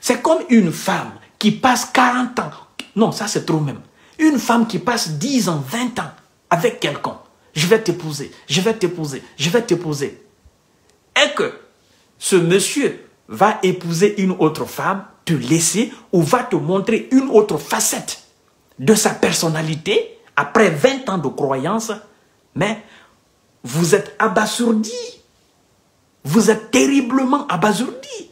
C'est comme une femme qui passe 40 ans. Non, ça c'est trop même. Une femme qui passe 10 ans, 20 ans avec quelqu'un. Je vais t'épouser, je vais t'épouser, je vais t'épouser. Et que ce monsieur va épouser une autre femme, te laisser ou va te montrer une autre facette de sa personnalité après 20 ans de croyance mais vous êtes abasourdi. Vous êtes terriblement abasourdi.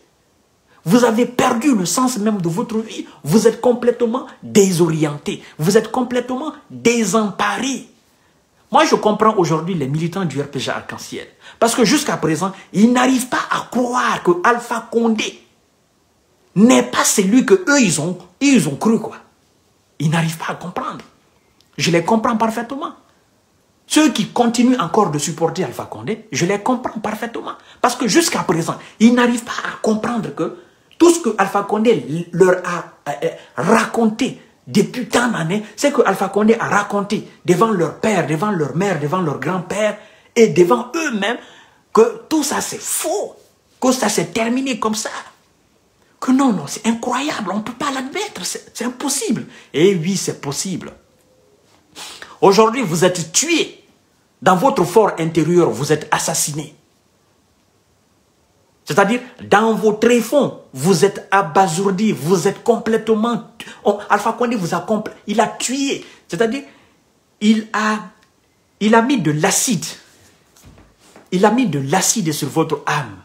Vous avez perdu le sens même de votre vie. Vous êtes complètement désorienté. Vous êtes complètement désemparé. Moi, je comprends aujourd'hui les militants du RPG Arc-en-Ciel. Parce que jusqu'à présent, ils n'arrivent pas à croire que Alpha Condé n'est pas celui que eux, ils ont, ils ont cru, quoi. Ils n'arrivent pas à comprendre. Je les comprends parfaitement. Ceux qui continuent encore de supporter Alpha Condé, je les comprends parfaitement. Parce que jusqu'à présent, ils n'arrivent pas à comprendre que tout ce que Alpha Condé leur a raconté depuis tant d'années, c'est que Alpha Condé a raconté devant leur père, devant leur mère, devant leur grand-père et devant eux-mêmes que tout ça c'est faux, que ça s'est terminé comme ça. Que non, non, c'est incroyable, on ne peut pas l'admettre, c'est impossible. Et oui, c'est possible. Aujourd'hui, vous êtes tués dans votre fort intérieur, vous êtes assassiné. C'est-à-dire, dans vos tréfonds, vous êtes abasourdi, vous êtes complètement... Alpha Condé vous a Il a tué. C'est-à-dire, il a, il a mis de l'acide. Il a mis de l'acide sur votre âme.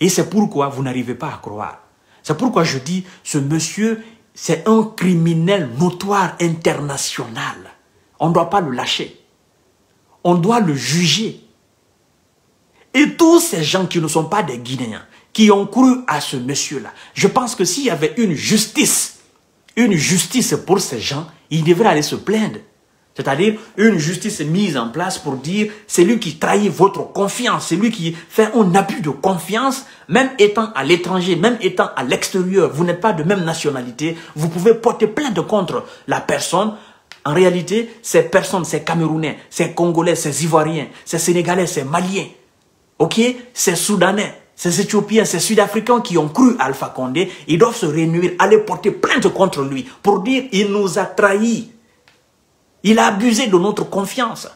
Et c'est pourquoi vous n'arrivez pas à croire. C'est pourquoi je dis, ce monsieur, c'est un criminel notoire international. On ne doit pas le lâcher on doit le juger. Et tous ces gens qui ne sont pas des Guinéens, qui ont cru à ce monsieur-là, je pense que s'il y avait une justice, une justice pour ces gens, ils devraient aller se plaindre. C'est-à-dire une justice mise en place pour dire c'est lui qui trahit votre confiance, c'est lui qui fait un abus de confiance, même étant à l'étranger, même étant à l'extérieur, vous n'êtes pas de même nationalité, vous pouvez porter plainte contre la personne en réalité, ces personnes, ces Camerounais, ces Congolais, ces Ivoiriens, ces Sénégalais, ces Maliens, ok, ces Soudanais, ces Éthiopiens, ces Sud-Africains qui ont cru Alpha Condé, ils doivent se réunir, aller porter plainte contre lui pour dire il nous a trahis. Il a abusé de notre confiance.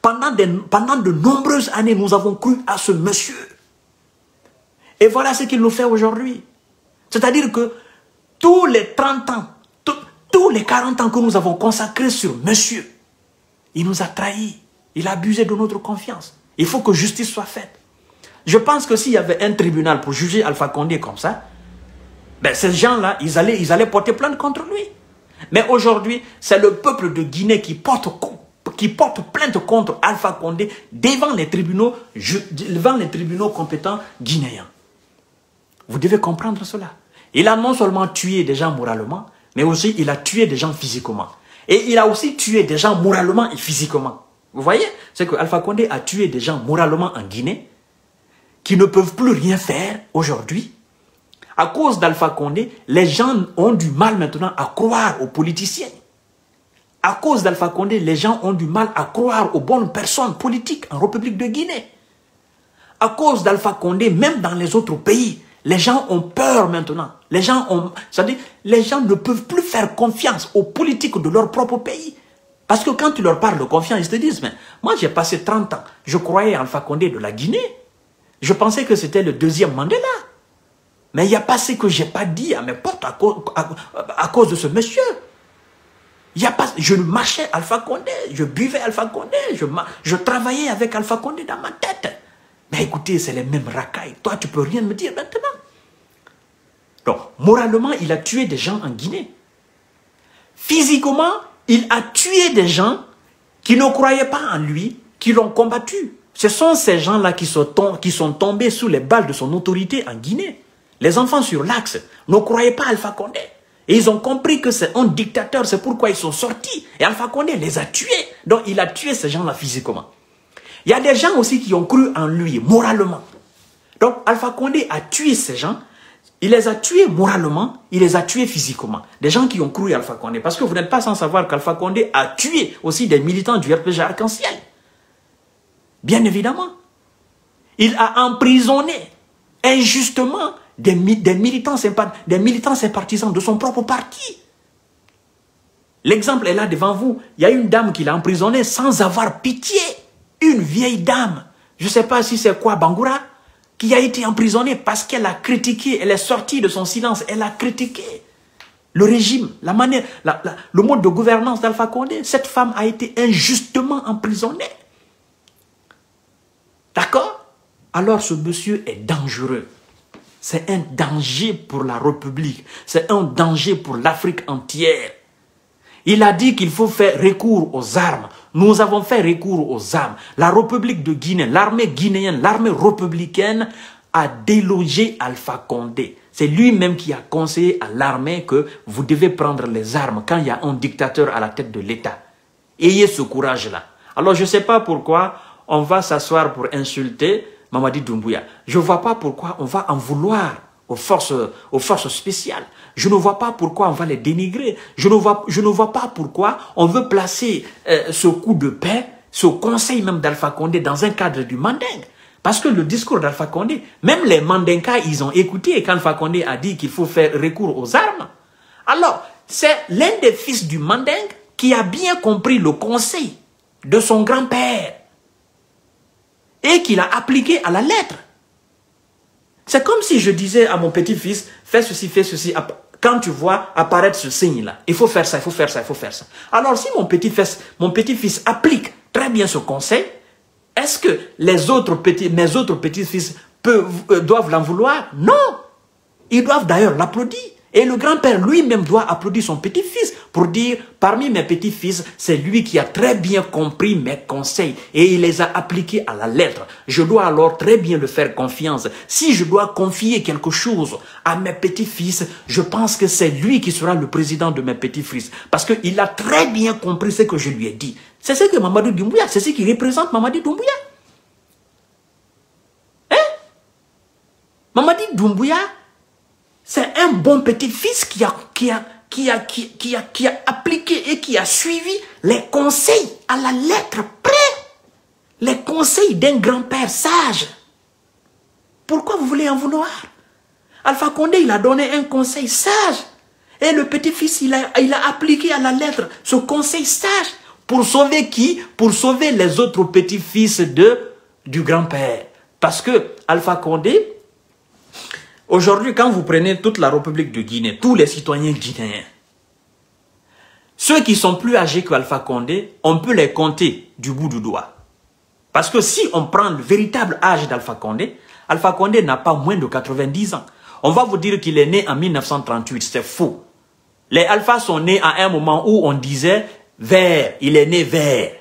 Pendant de, nombreuses années, nous avons cru à ce monsieur. Et voilà ce qu'il nous fait aujourd'hui. C'est-à-dire que tous les 30 ans, tous les 40 ans que nous avons consacrés sur monsieur, il nous a trahis. Il a abusé de notre confiance. Il faut que justice soit faite. Je pense que s'il y avait un tribunal pour juger Alpha Condé comme ça, ben ces gens-là, ils allaient, ils allaient porter plainte contre lui. Mais aujourd'hui, c'est le peuple de Guinée qui porte, plainte contre Alpha Condé devant les tribunaux, devant les tribunaux compétents guinéens. Vous devez comprendre cela. Il a non seulement tué des gens moralement, mais aussi il a tué des gens physiquement. Et il a aussi tué des gens moralement et physiquement. Vous voyez C'est que Alpha Condé a tué des gens moralement en Guinée qui ne peuvent plus rien faire aujourd'hui. À cause d'Alpha Condé, les gens ont du mal maintenant à croire aux politiciens. À cause d'Alpha Condé, les gens ont du mal à croire aux bonnes personnes politiques en République de Guinée. À cause d'Alpha Condé, même dans les autres pays, les gens ont peur maintenant. Les gens ne peuvent plus faire confiance aux politiques de leur propre pays. Parce que quand tu leur parles de confiance, ils te disent, mais moi j'ai passé 30 ans, je croyais Alpha Condé de la Guinée. Je pensais que c'était le deuxième Mandela. Mais il n'y a pas ce que je n'ai pas dit à mes potes à cause, de ce monsieur. A pas, je marchais Alpha Condé, je buvais Alpha Condé, je, travaillais avec Alpha Condé dans ma tête. Mais écoutez, c'est les mêmes racailles. Toi, tu peux rien me dire maintenant. Donc, moralement, il a tué des gens en Guinée. Physiquement, il a tué des gens qui ne croyaient pas en lui, qui l'ont combattu. Ce sont ces gens-là qui, sont tombés sous les balles de son autorité en Guinée. Les enfants sur l'axe ne croyaient pas Alpha Condé. Et ils ont compris que c'est un dictateur, c'est pourquoi ils sont sortis. Et Alpha Condé les a tués. Donc il a tué ces gens-là physiquement. Il y a des gens aussi qui ont cru en lui, moralement. Donc Alpha Condé a tué ces gens. Il les a tués moralement, il les a tués physiquement. Des gens qui ont cru Alpha Condé. Parce que vous n'êtes pas sans savoir qu'Alpha Condé a tué aussi des militants du RPG Arc-en-Ciel. Bien évidemment. Il a emprisonné injustement des, militants, des militants sympathisants de son propre parti. L'exemple est là devant vous. Il y a une dame qui l'a emprisonné sans avoir pitié. Une vieille dame. Je ne sais pas si c'est quoi, Bangoura, qui a été emprisonnée parce qu'elle a critiqué, elle est sortie de son silence, elle a critiqué le régime, la manière, le mode de gouvernance d'Alpha Condé. Cette femme a été injustement emprisonnée. D'accord? Alors ce monsieur est dangereux. C'est un danger pour la République. C'est un danger pour l'Afrique entière. Il a dit qu'il faut faire recours aux armes. Nous avons fait recours aux armes. La République de Guinée, l'armée guinéenne, l'armée républicaine a délogé Alpha Condé. C'est lui-même qui a conseillé à l'armée que vous devez prendre les armes quand il y a un dictateur à la tête de l'État. Ayez ce courage-là. Alors je ne sais pas pourquoi on va s'asseoir pour insulter Mamadi Doumbouya. Je ne vois pas pourquoi on va en vouloir aux forces, spéciales. Je ne vois pas pourquoi on va les dénigrer. Je ne vois, pas pourquoi on veut placer euh, ce coup de paix, ce conseil même d'Alpha Condé dans un cadre du Manding. Parce que le discours d'Alpha Condé, même les Mandinka, ils ont écouté quand Alpha Condé a dit qu'il faut faire recours aux armes. Alors, c'est l'un des fils du Manding qui a bien compris le conseil de son grand-père et qu'il a appliqué à la lettre. C'est comme si je disais à mon petit-fils, fais ceci, fais ceci. Quand tu vois apparaître ce signe-là, il faut faire ça, il faut faire ça, il faut faire ça. Alors si mon petit-fils mon petit -fils applique très bien ce conseil, est-ce que les autres petits, mes autres petits-fils euh, doivent l'en vouloir? Non. Ils doivent d'ailleurs l'applaudir. Et le grand-père lui-même doit applaudir son petit-fils pour dire, parmi mes petits-fils, c'est lui qui a très bien compris mes conseils et il les a appliqués à la lettre. Je dois alors très bien le faire confiance. Si je dois confier quelque chose à mes petits-fils, je pense que c'est lui qui sera le président de mes petits-fils parce qu'il a très bien compris ce que je lui ai dit. C'est ce que Mamadou Doumbouya, c'est ce qui représente Mamadou Doumbouya. Hein? Mamadi Doumbouya c'est un bon petit-fils qui a, qui, a, qui, a, qui, a, qui a appliqué et qui a suivi les conseils à la lettre près. Les conseils d'un grand-père sage. Pourquoi vous voulez en vouloir? Alpha Condé, il a donné un conseil sage. Et le petit-fils, il a, il a appliqué à la lettre ce conseil sage. Pour sauver qui? Pour sauver les autres petits-fils de, du grand-père. Parce que Alpha Condé, Aujourd'hui, quand vous prenez toute la République de Guinée, tous les citoyens guinéens, ceux qui sont plus âgés qu'Alpha Condé, on peut les compter du bout du doigt. Parce que si on prend le véritable âge d'Alpha Condé, Alpha Condé n'a pas moins de 90 ans. On va vous dire qu'il est né en 1938, c'est faux. Les Alphas sont nés à un moment où on disait vert, il est né vert.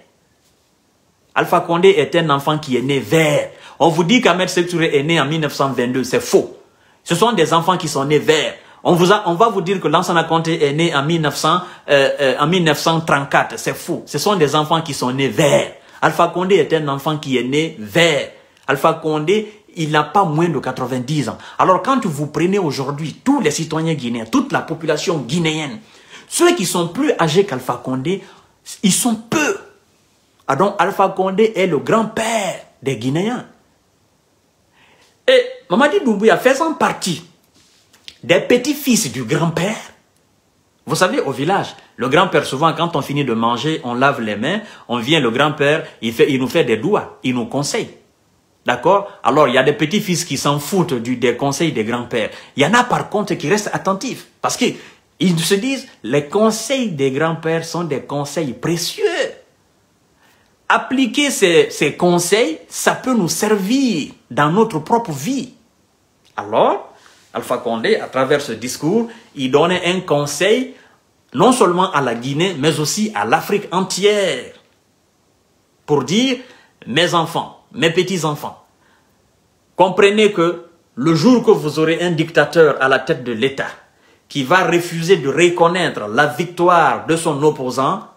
Alpha Condé est un enfant qui est né vert. On vous dit qu'Ahmed Sektouré est né en 1922, c'est faux. Ce sont des enfants qui sont nés verts. On, va vous dire que Lansana Conté est né en, 1900, euh, euh, en 1934. C'est faux. Ce sont des enfants qui sont nés verts. Alpha Condé est un enfant qui est né vert. Alpha Condé, il n'a pas moins de 90 ans. Alors quand vous prenez aujourd'hui tous les citoyens guinéens, toute la population guinéenne, ceux qui sont plus âgés qu'Alpha Condé, ils sont peu. Ah donc Alpha Condé est le grand-père des Guinéens. Mamadi Doumbouya faisant partie des petits-fils du grand-père, vous savez, au village, le grand-père, souvent, quand on finit de manger, on lave les mains, on vient, le grand-père, il, nous fait des doigts, il nous conseille. D'accord? Alors, il y a des petits-fils qui s'en foutent du, des conseils des grands-pères. Il y en a, par contre, qui restent attentifs. Parce qu'ils se disent, les conseils des grands-pères sont des conseils précieux appliquer ces, conseils, ça peut nous servir dans notre propre vie. Alors, Alpha Condé, à travers ce discours, il donnait un conseil non seulement à la Guinée, mais aussi à l'Afrique entière. Pour dire, mes enfants, mes petits-enfants, comprenez que le jour que vous aurez un dictateur à la tête de l'État qui va refuser de reconnaître la victoire de son opposant,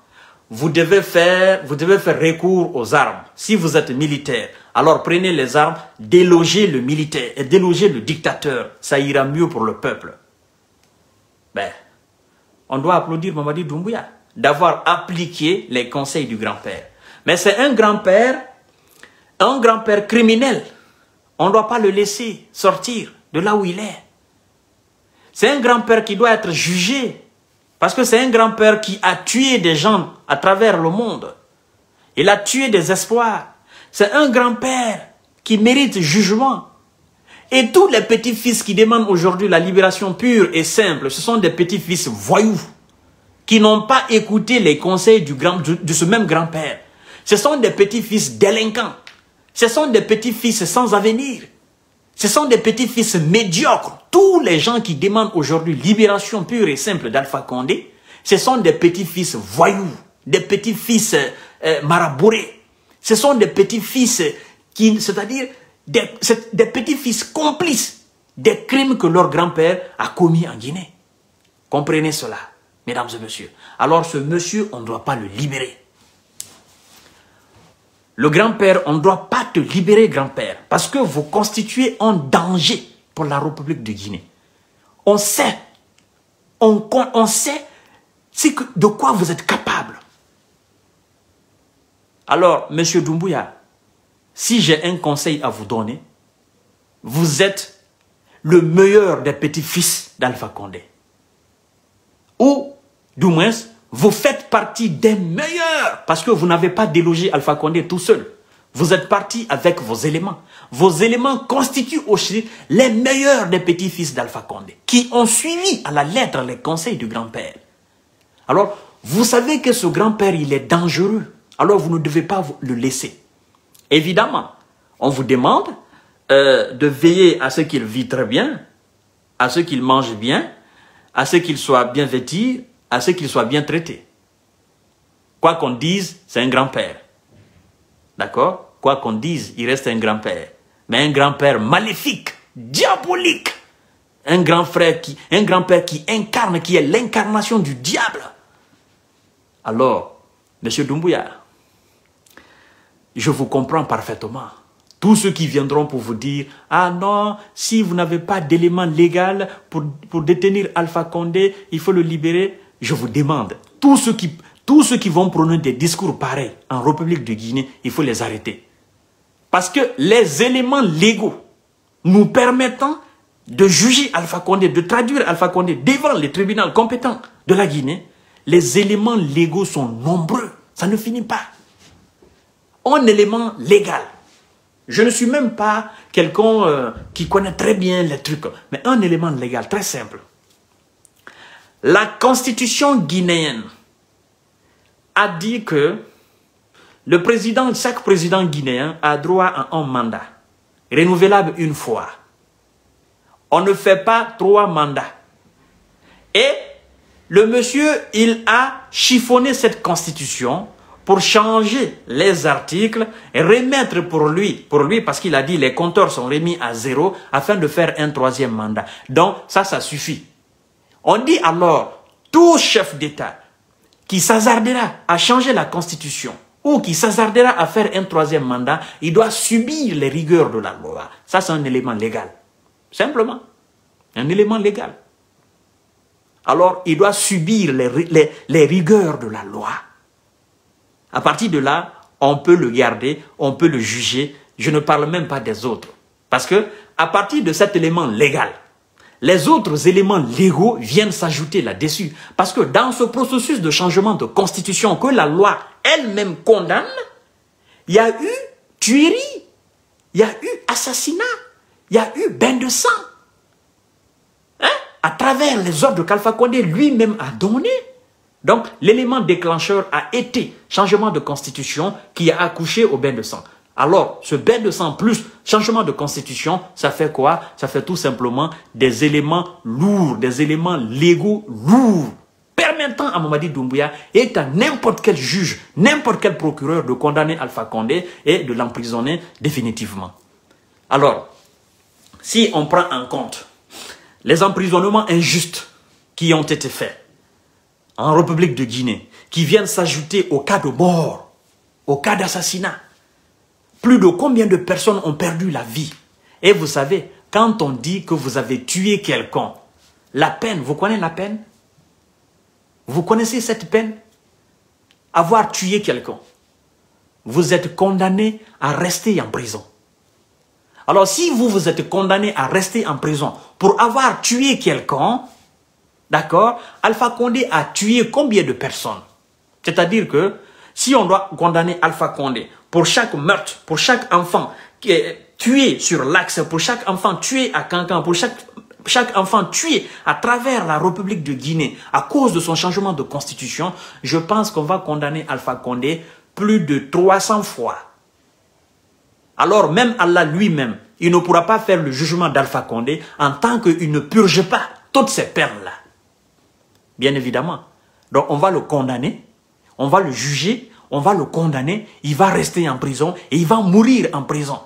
vous devez faire, vous devez faire recours aux armes. Si vous êtes militaire, alors prenez les armes, délogez le militaire et délogez le dictateur. Ça ira mieux pour le peuple. Ben, on doit applaudir Mamadi Doumbouya d'avoir appliqué les conseils du grand-père. Mais c'est un grand-père, un grand-père criminel. On ne doit pas le laisser sortir de là où il est. C'est un grand-père qui doit être jugé parce que c'est un grand-père qui a tué des gens à travers le monde. Il a tué des espoirs. C'est un grand-père qui mérite jugement. Et tous les petits-fils qui demandent aujourd'hui la libération pure et simple, ce sont des petits-fils voyous qui n'ont pas écouté les conseils du grand, de ce même grand-père. Ce sont des petits-fils délinquants. Ce sont des petits-fils sans avenir. Ce sont des petits-fils médiocres. Tous les gens qui demandent aujourd'hui libération pure et simple d'Alpha Condé, ce sont des petits-fils voyous, des petits-fils euh, marabourés. Ce sont des petits-fils qui, c'est-à-dire des petits-fils complices des crimes que leur grand-père a commis en Guinée. Comprenez cela, mesdames et messieurs. Alors ce monsieur, on ne doit pas le libérer. Le grand-père, on ne doit pas te libérer, grand-père, parce que vous constituez un danger pour la République de Guinée. On sait, on, on sait de quoi vous êtes capable. Alors, Monsieur Doumbouya, si j'ai un conseil à vous donner, vous êtes le meilleur des petits-fils d'Alpha Condé. Ou, du moins, vous faites partie des meilleurs parce que vous n'avez pas délogé Alpha Condé tout seul. Vous êtes parti avec vos éléments. Vos éléments constituent aussi les meilleurs des petits-fils d'Alpha Condé qui ont suivi à la lettre les conseils du grand-père. Alors, vous savez que ce grand-père, il est dangereux. Alors, vous ne devez pas le laisser. Évidemment, on vous demande euh, de veiller à ce qu'il vit très bien, à ce qu'il mange bien, à ce qu'il soit bien vêtu, à ce qu'il soit bien traité. Quoi qu'on dise, c'est un grand-père. D'accord? Quoi qu'on dise, il reste un grand-père. Mais un grand-père maléfique, diabolique. Un grand frère qui, un grand-père qui incarne, qui est l'incarnation du diable. Alors, Monsieur Doumbouya, je vous comprends parfaitement. Tous ceux qui viendront pour vous dire « Ah non, si vous n'avez pas d'éléments légal pour, pour détenir Alpha Condé, il faut le libérer. » je vous demande, tous ceux qui, tous ceux qui vont prononcer des discours pareils en République de Guinée, il faut les arrêter. Parce que les éléments légaux nous permettant de juger Alpha Condé, de traduire Alpha Condé devant les tribunaux compétents de la Guinée, les éléments légaux sont nombreux. Ça ne finit pas. Un élément légal Je ne suis même pas quelqu'un euh, qui connaît très bien les trucs, mais un élément légal très simple. La constitution guinéenne a dit que le président, chaque président guinéen a droit à un mandat, renouvelable une fois. On ne fait pas trois mandats. Et le monsieur, il a chiffonné cette constitution pour changer les articles et remettre pour lui, pour lui parce qu'il a dit les compteurs sont remis à zéro afin de faire un troisième mandat. Donc ça, ça suffit. On dit alors, tout chef d'État qui s'hazardera à changer la constitution ou qui s'hazardera à faire un troisième mandat, il doit subir les rigueurs de la loi. Ça, c'est un élément légal. Simplement. Un élément légal. Alors, il doit subir les, les rigueurs de la loi. À partir de là, on peut le garder, on peut le juger. Je ne parle même pas des autres. Parce que, à partir de cet élément légal, les autres éléments légaux viennent s'ajouter là-dessus. Parce que dans ce processus de changement de constitution que la loi elle-même condamne, il y a eu tuerie, il y a eu assassinat, il y a eu bain de sang. Hein? À travers les ordres qu'Alpha Condé lui-même a donnés. Donc, l'élément déclencheur a été changement de constitution qui a accouché au bain de sang. Alors, ce bain de sang plus changement de constitution, ça fait quoi? Ça fait tout simplement des éléments lourds, des éléments légaux lourds, permettant à Mamadi Doumbouya et à n'importe quel juge, n'importe quel procureur de condamner Alpha Condé et de l'emprisonner définitivement. Alors, si on prend en compte les emprisonnements injustes qui ont été faits, en République de Guinée, qui viennent s'ajouter au cas de mort, au cas d'assassinat. Plus de combien de personnes ont perdu la vie Et vous savez, quand on dit que vous avez tué quelqu'un, la peine, vous connaissez la peine? Vous connaissez cette peine? Avoir tué quelqu'un. Vous êtes condamné à rester en prison. Alors si vous vous êtes condamné à rester en prison pour avoir tué quelqu'un, D'accord Alpha Condé a tué combien de personnes? C'est-à-dire que si on doit condamner Alpha Condé pour chaque meurtre, pour chaque enfant qui est tué sur l'axe, pour chaque enfant tué à Cancan, pour chaque, chaque enfant tué à travers la République de Guinée à cause de son changement de constitution, je pense qu'on va condamner Alpha Condé plus de 300 fois. Alors même Allah lui-même, il ne pourra pas faire le jugement d'Alpha Condé en tant qu'il ne purge pas toutes ces peines-là bien évidemment. Donc on va le condamner, on va le juger, on va le condamner, il va rester en prison et il va mourir en prison.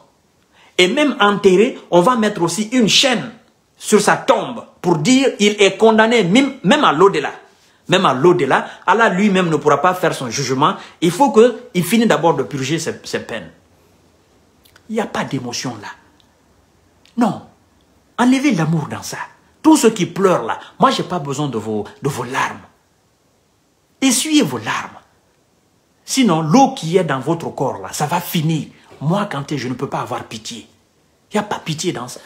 Et même enterré, on va mettre aussi une chaîne sur sa tombe pour dire il est condamné même, à l'au-delà. Même à l'au-delà, Allah lui-même ne pourra pas faire son jugement. Il faut qu'il finisse d'abord de purger ses, peines. Il n'y a pas d'émotion là. Non. Enlevez l'amour dans ça. Tous ceux qui pleurent là, moi je n'ai pas besoin de vos, de vos larmes. Essuyez vos larmes. Sinon, l'eau qui est dans votre corps là, ça va finir. Moi, quand je ne peux pas avoir pitié. Il n'y a pas pitié dans ça.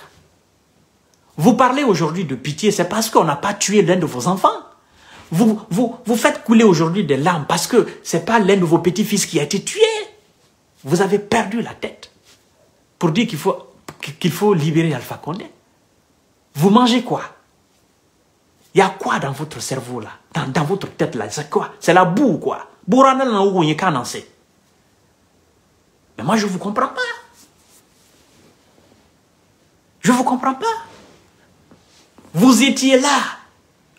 Vous parlez aujourd'hui de pitié, c'est parce qu'on n'a pas tué l'un de vos enfants. Vous, vous, faites couler aujourd'hui des larmes parce que ce n'est pas l'un de vos petits-fils qui a été tué. Vous avez perdu la tête pour dire qu'il faut, qu'il faut libérer Alpha Condé. Vous mangez quoi? Il y a quoi dans votre cerveau là? Dans, dans votre tête là? C'est quoi? C'est la boue quoi? Mais moi je ne vous comprends pas. Je ne vous comprends pas. Vous étiez là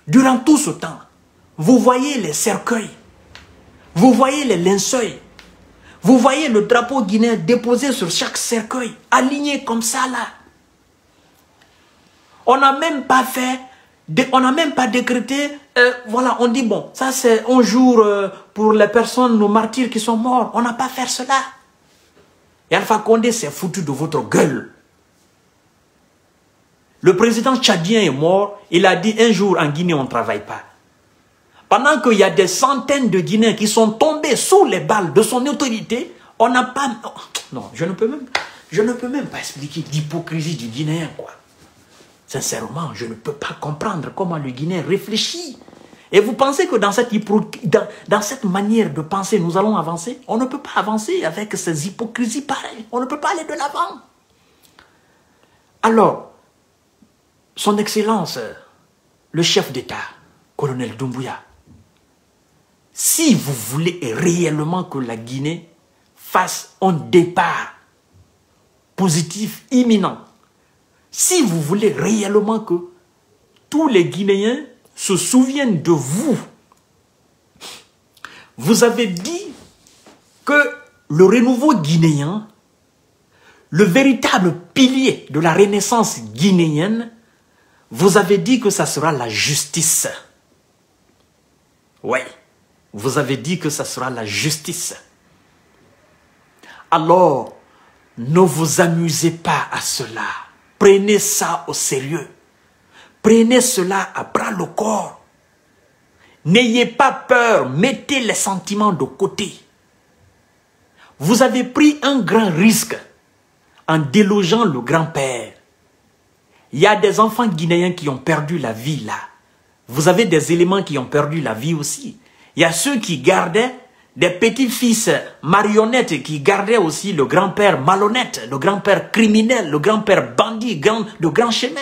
durant tout ce temps. Vous voyez les cercueils. Vous voyez les linceuils. Vous voyez le drapeau guinéen déposé sur chaque cercueil, aligné comme ça là. On n'a même pas fait, on n'a même pas décrété, euh, voilà, on dit bon, ça c'est un jour euh, pour les personnes, nos martyrs qui sont morts. On n'a pas fait cela. Et Alpha Condé s'est foutu de votre gueule. Le président tchadien est mort, il a dit un jour en Guinée on ne travaille pas. Pendant qu'il y a des centaines de Guinéens qui sont tombés sous les balles de son autorité, on n'a pas... Non, je ne peux même, je ne peux même pas expliquer l'hypocrisie du Guinéen, quoi. Sincèrement, je ne peux pas comprendre comment le Guinéen réfléchit. Et vous pensez que dans cette, dans, dans cette manière de penser, nous allons avancer? On ne peut pas avancer avec ces hypocrisies pareilles. On ne peut pas aller de l'avant. Alors, son Excellence, le chef d'État, colonel Doumbouya, si vous voulez réellement que la Guinée fasse un départ positif imminent, si vous voulez réellement que tous les Guinéens se souviennent de vous, vous avez dit que le renouveau guinéen, le véritable pilier de la renaissance guinéenne, vous avez dit que ça sera la justice. Oui, vous avez dit que ça sera la justice. Alors, ne vous amusez pas à cela. Prenez ça au sérieux. Prenez cela à bras le corps. N'ayez pas peur, mettez les sentiments de côté. Vous avez pris un grand risque en délogeant le grand-père. Il y a des enfants guinéens qui ont perdu la vie là. Vous avez des éléments qui ont perdu la vie aussi. Il y a ceux qui gardaient des petits-fils marionnettes qui gardaient aussi le grand-père malhonnête, le grand-père criminel, le grand-père bandit, grand, de grand chemin.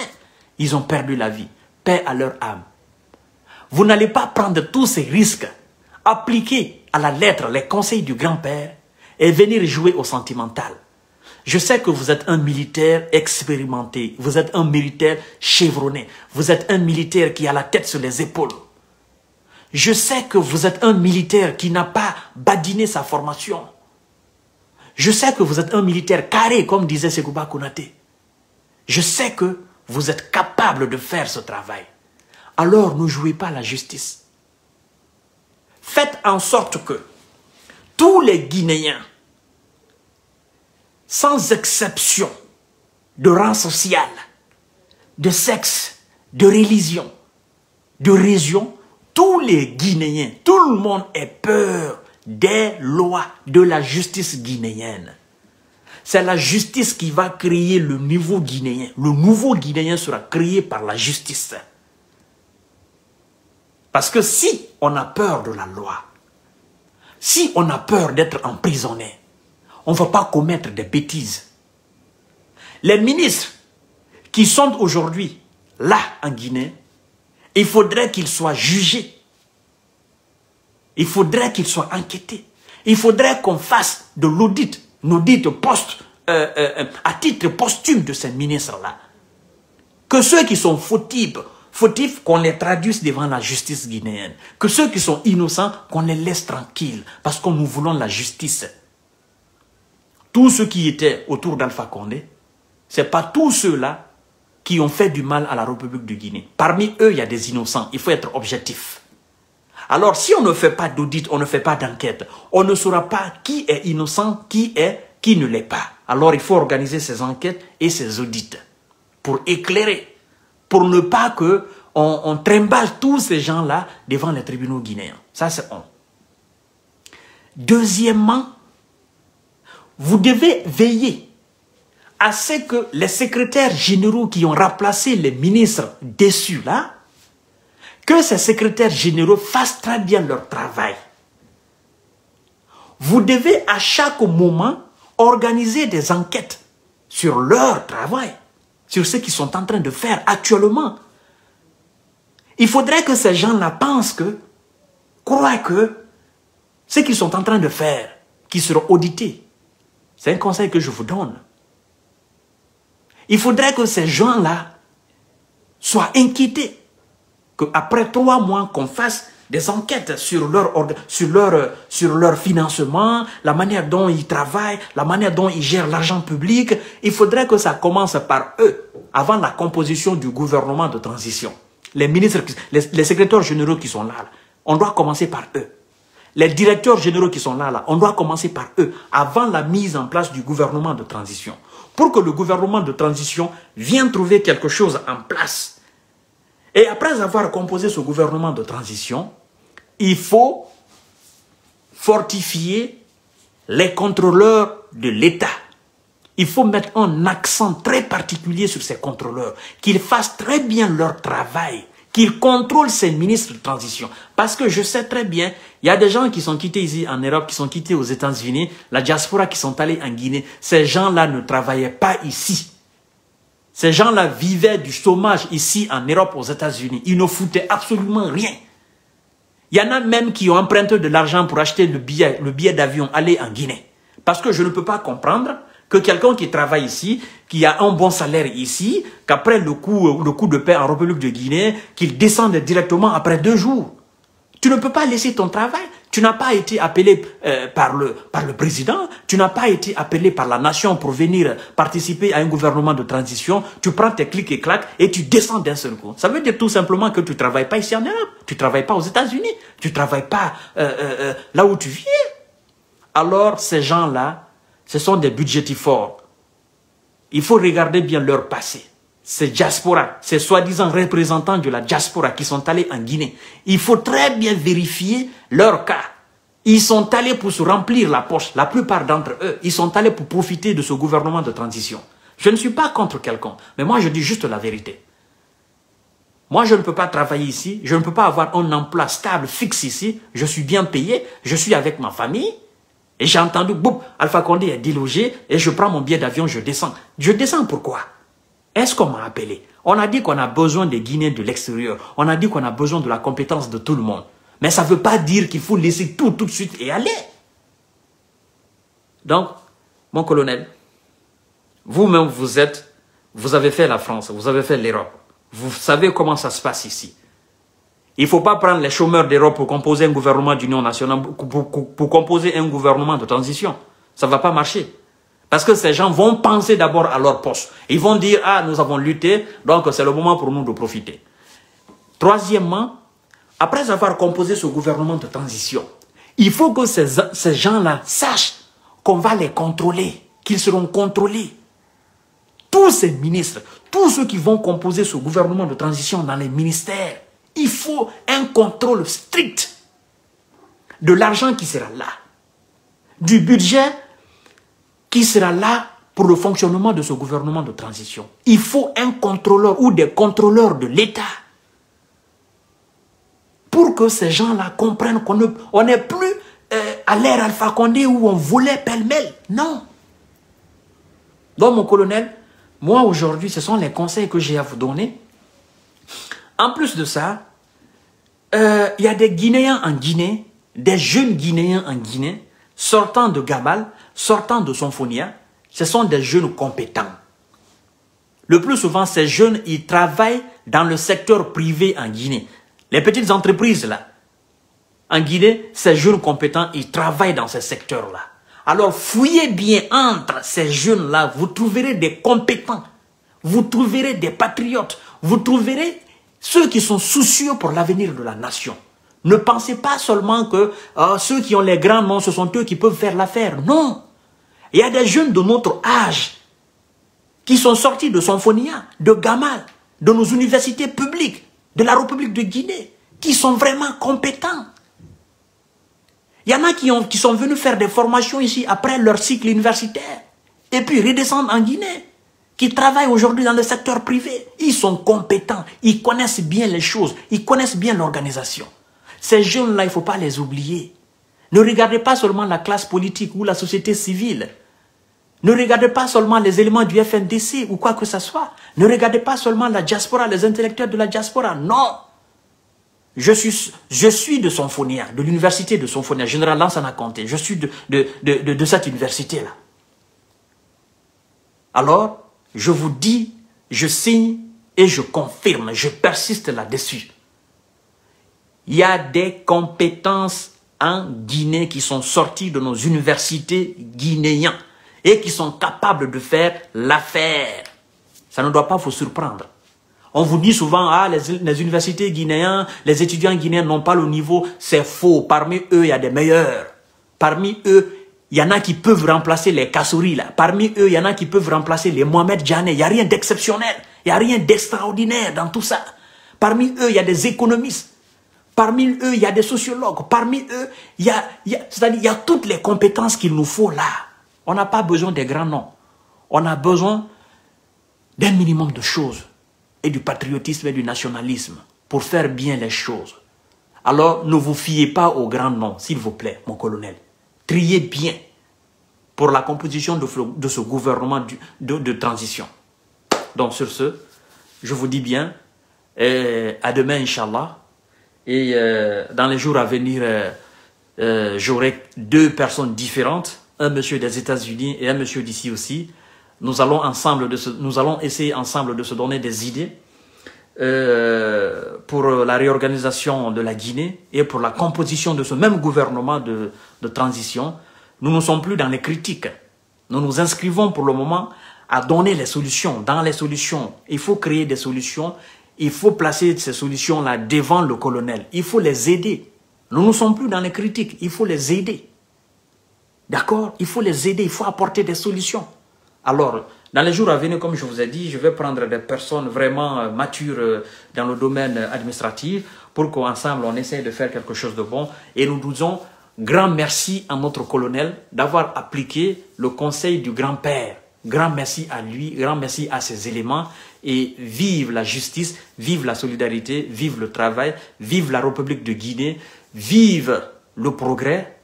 Ils ont perdu la vie. Paix à leur âme. Vous n'allez pas prendre tous ces risques, appliquer à la lettre les conseils du grand-père et venir jouer au sentimental. Je sais que vous êtes un militaire expérimenté, vous êtes un militaire chevronné, vous êtes un militaire qui a la tête sur les épaules. Je sais que vous êtes un militaire qui n'a pas badiné sa formation. Je sais que vous êtes un militaire carré, comme disait Segouba Konate. Je sais que vous êtes capable de faire ce travail. Alors ne jouez pas la justice. Faites en sorte que tous les Guinéens sans exception de rang social, de sexe, de religion, de région, tous les Guinéens, tout le monde est peur des lois de la justice guinéenne. C'est la justice qui va créer le nouveau Guinéen. Le nouveau Guinéen sera créé par la justice. Parce que si on a peur de la loi, si on a peur d'être emprisonné, on ne va pas commettre des bêtises. Les ministres qui sont aujourd'hui là en Guinée, il faudrait qu'ils soient jugés. Il faudrait qu'ils soient enquêtés. Il faudrait qu'on fasse de l'audit, l'audit post, euh, euh, euh, à titre posthume de ces ministres-là. Que ceux qui sont fautifs, fautifs, qu'on les traduise devant la justice guinéenne. Que ceux qui sont innocents, qu'on les laisse tranquilles, parce que nous voulons la justice tous ceux qui étaient autour d'Alpha Condé, ce n'est pas tous ceux-là qui ont fait du mal à la République de Guinée. Parmi eux, il y a des innocents. Il faut être objectif. Alors, si on ne fait pas d'audit, on ne fait pas d'enquête, on ne saura pas qui est innocent, qui est, qui ne l'est pas. Alors, il faut organiser ces enquêtes et ces audits pour éclairer, pour ne pas que on, on trimballe tous ces gens-là devant les tribunaux guinéens. Ça, c'est un. Deuxièmement, vous devez veiller à ce que les secrétaires généraux qui ont remplacé les ministres déçus là, que ces secrétaires généraux fassent très bien leur travail. Vous devez à chaque moment organiser des enquêtes sur leur travail, sur ce qu'ils sont en train de faire actuellement. Il faudrait que ces gens-là pensent que, croient que ce qu'ils sont en train de faire, qui seront audités, c'est un conseil que je vous donne. Il faudrait que ces gens-là soient inquiétés. Qu'après trois mois, qu'on fasse des enquêtes sur leur, sur, sur financement, la manière dont ils travaillent, la manière dont ils gèrent l'argent public. Il faudrait que ça commence par eux, avant la composition du gouvernement de transition. Les ministres, les, secrétaires généraux qui sont là, on doit commencer par eux. Les directeurs généraux qui sont là, là, on doit commencer par eux, avant la mise en place du gouvernement de transition. Pour que le gouvernement de transition vienne trouver quelque chose en place. Et après avoir composé ce gouvernement de transition, il faut fortifier les contrôleurs de l'État. Il faut mettre un accent très particulier sur ces contrôleurs, qu'ils fassent très bien leur travail, qu'il contrôle ses ministres de transition. Parce que je sais très bien, il y a des gens qui sont quittés ici en Europe, qui sont quittés aux États-Unis, la diaspora qui sont allés en Guinée. Ces gens-là ne travaillaient pas ici. Ces gens-là vivaient du chômage ici en Europe, aux États-Unis. Ils ne foutaient absolument rien. Il y en a même qui ont emprunté de l'argent pour acheter le billet, le billet d'avion, aller en Guinée. Parce que je ne peux pas comprendre que quelqu'un qui travaille ici, qui a un bon salaire ici, qu'après le coup, le coup de paix en République de Guinée, qu'il descende directement après deux jours. Tu ne peux pas laisser ton travail. Tu n'as pas été appelé euh, par, le, par le président, tu n'as pas été appelé par la nation pour venir participer à un gouvernement de transition. Tu prends tes clics et claques et tu descends d'un seul coup. Ça veut dire tout simplement que tu ne travailles pas ici en Europe, tu ne travailles pas aux États-Unis, tu ne travailles pas euh, euh, là où tu viens. Alors ces gens-là, ce sont des budgétifores. Il faut regarder bien leur passé. Ces diaspora, ces soi-disant représentants de la diaspora qui sont allés en Guinée, il faut très bien vérifier leur cas. Ils sont allés pour se remplir la poche. La plupart d'entre eux, ils sont allés pour profiter de ce gouvernement de transition. Je ne suis pas contre quelqu'un, mais moi je dis juste la vérité. Moi, je ne peux pas travailler ici, je ne peux pas avoir un emploi stable, fixe ici, je suis bien payé, je suis avec ma famille, et j'ai entendu, boum, Alpha Condé est délogé et je prends mon billet d'avion, je descends. Je descends pourquoi? Est-ce qu'on m'a appelé? On a dit qu'on a besoin des Guinéens de l'extérieur. On a dit qu'on a besoin de la compétence de tout le monde. Mais ça ne veut pas dire qu'il faut laisser tout tout de suite et aller. Donc, mon colonel, vous-même, vous êtes, vous avez fait la France, vous avez fait l'Europe. Vous savez comment ça se passe ici. Il ne faut pas prendre les chômeurs d'Europe pour composer un gouvernement d'union nationale, pour, composer un gouvernement de transition. Ça ne va pas marcher. Parce que ces gens vont penser d'abord à leur poste. Ils vont dire, ah, nous avons lutté, donc c'est le moment pour nous de profiter. Troisièmement, après avoir composé ce gouvernement de transition, il faut que ces, ces gens-là sachent qu'on va les contrôler, qu'ils seront contrôlés. Tous ces ministres, tous ceux qui vont composer ce gouvernement de transition dans les ministères, il faut un contrôle strict de l'argent qui sera là, du budget qui sera là pour le fonctionnement de ce gouvernement de transition. Il faut un contrôleur ou des contrôleurs de l'État pour que ces gens-là comprennent qu'on n'est plus euh, à l'ère Alpha Condé où on volait pêle-mêle. Non. Donc, mon colonel, moi aujourd'hui, ce sont les conseils que j'ai à vous donner. En plus de ça, euh, il y a des Guinéens en Guinée, des jeunes Guinéens en Guinée, sortant de Gabal, sortant de Sonfonia, ce sont des jeunes compétents. Le plus souvent, ces jeunes, ils travaillent dans le secteur privé en Guinée. Les petites entreprises, là, en Guinée, ces jeunes compétents, ils travaillent dans ce secteur-là. Alors, fouillez bien entre ces jeunes-là, vous trouverez des compétents, vous trouverez des patriotes, vous trouverez ceux qui sont soucieux pour l'avenir de la nation. Ne pensez pas seulement que euh, ceux qui ont les grands noms, ce sont eux qui peuvent faire l'affaire. Non. Il y a des jeunes de notre âge qui sont sortis de Symphonia, de Gamal, de nos universités publiques, de la République de Guinée, qui sont vraiment compétents. Il y en a qui sont venus faire des formations ici après leur cycle universitaire et puis redescendre en Guinée qui travaillent aujourd'hui dans le secteur privé. Ils sont compétents, ils connaissent bien les choses, ils connaissent bien l'organisation. Ces jeunes-là, il ne faut pas les oublier. Ne regardez pas seulement la classe politique ou la société civile. Ne regardez pas seulement les éléments du FNDC ou quoi que ce soit. Ne regardez pas seulement la diaspora, les intellectuels de la diaspora. Non. Je suis, je suis de Sonfonia, de l'université de Sonfonia, Général Lansana Conté. Je suis de, de, de, de cette université-là. Alors, je vous dis, je signe et je confirme, je persiste là-dessus. Il y a des compétences en Guinée qui sont sorties de nos universités guinéennes et qui sont capables de faire l'affaire. Ça ne doit pas vous surprendre. On vous dit souvent, ah, les, les universités guinéennes, les étudiants guinéens n'ont pas le niveau. C'est faux. Parmi eux, il y a des meilleurs. Parmi eux, il y en a qui peuvent remplacer les Kassouri là. Parmi eux, il y en a qui peuvent remplacer les Mohamed Djane. Il n'y a rien d'exceptionnel. Il n'y a rien d'extraordinaire dans tout ça. Parmi eux, il y a des économistes. Parmi eux, il y a des sociologues. Parmi eux, il y a, il y a toutes les compétences qu'il nous faut là. On n'a pas besoin des grands noms. On a besoin d'un minimum de choses et du patriotisme et du nationalisme pour faire bien les choses. Alors ne vous fiez pas au grand nom, s'il vous plaît, mon colonel. Triez bien pour la composition de, ce gouvernement de, transition. Donc sur ce, je vous dis bien, euh, à demain, Inch'Allah. Et euh, dans les jours à venir, euh, j'aurai deux personnes différentes, un monsieur des États-Unis et un monsieur d'ici aussi. Nous allons, ensemble nous allons essayer ensemble de se donner des idées pour la réorganisation de la Guinée et pour la composition de ce même gouvernement de, de transition. Nous ne sommes plus dans les critiques. Nous nous inscrivons pour le moment à donner les solutions. Dans les solutions, il faut créer des solutions. Il faut placer ces solutions-là devant le colonel. Il faut les aider. Nous ne sommes plus dans les critiques. Il faut les aider. D'accord? Il faut les aider. Il faut apporter des solutions. Alors, dans les jours à venir, comme je vous ai dit, je vais prendre des personnes vraiment euh, matures euh, dans le domaine administratif pour qu'ensemble on essaye de faire quelque chose de bon. Et nous disons grand merci à notre colonel d'avoir appliqué le conseil du grand-père. Grand merci à lui, grand merci à ses éléments et vive la justice, vive la solidarité, vive le travail, vive la République de Guinée, vive le progrès,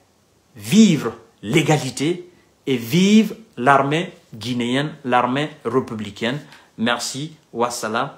vive l'égalité et vive l'armée guinéenne, l'armée républicaine. Merci, wassalam.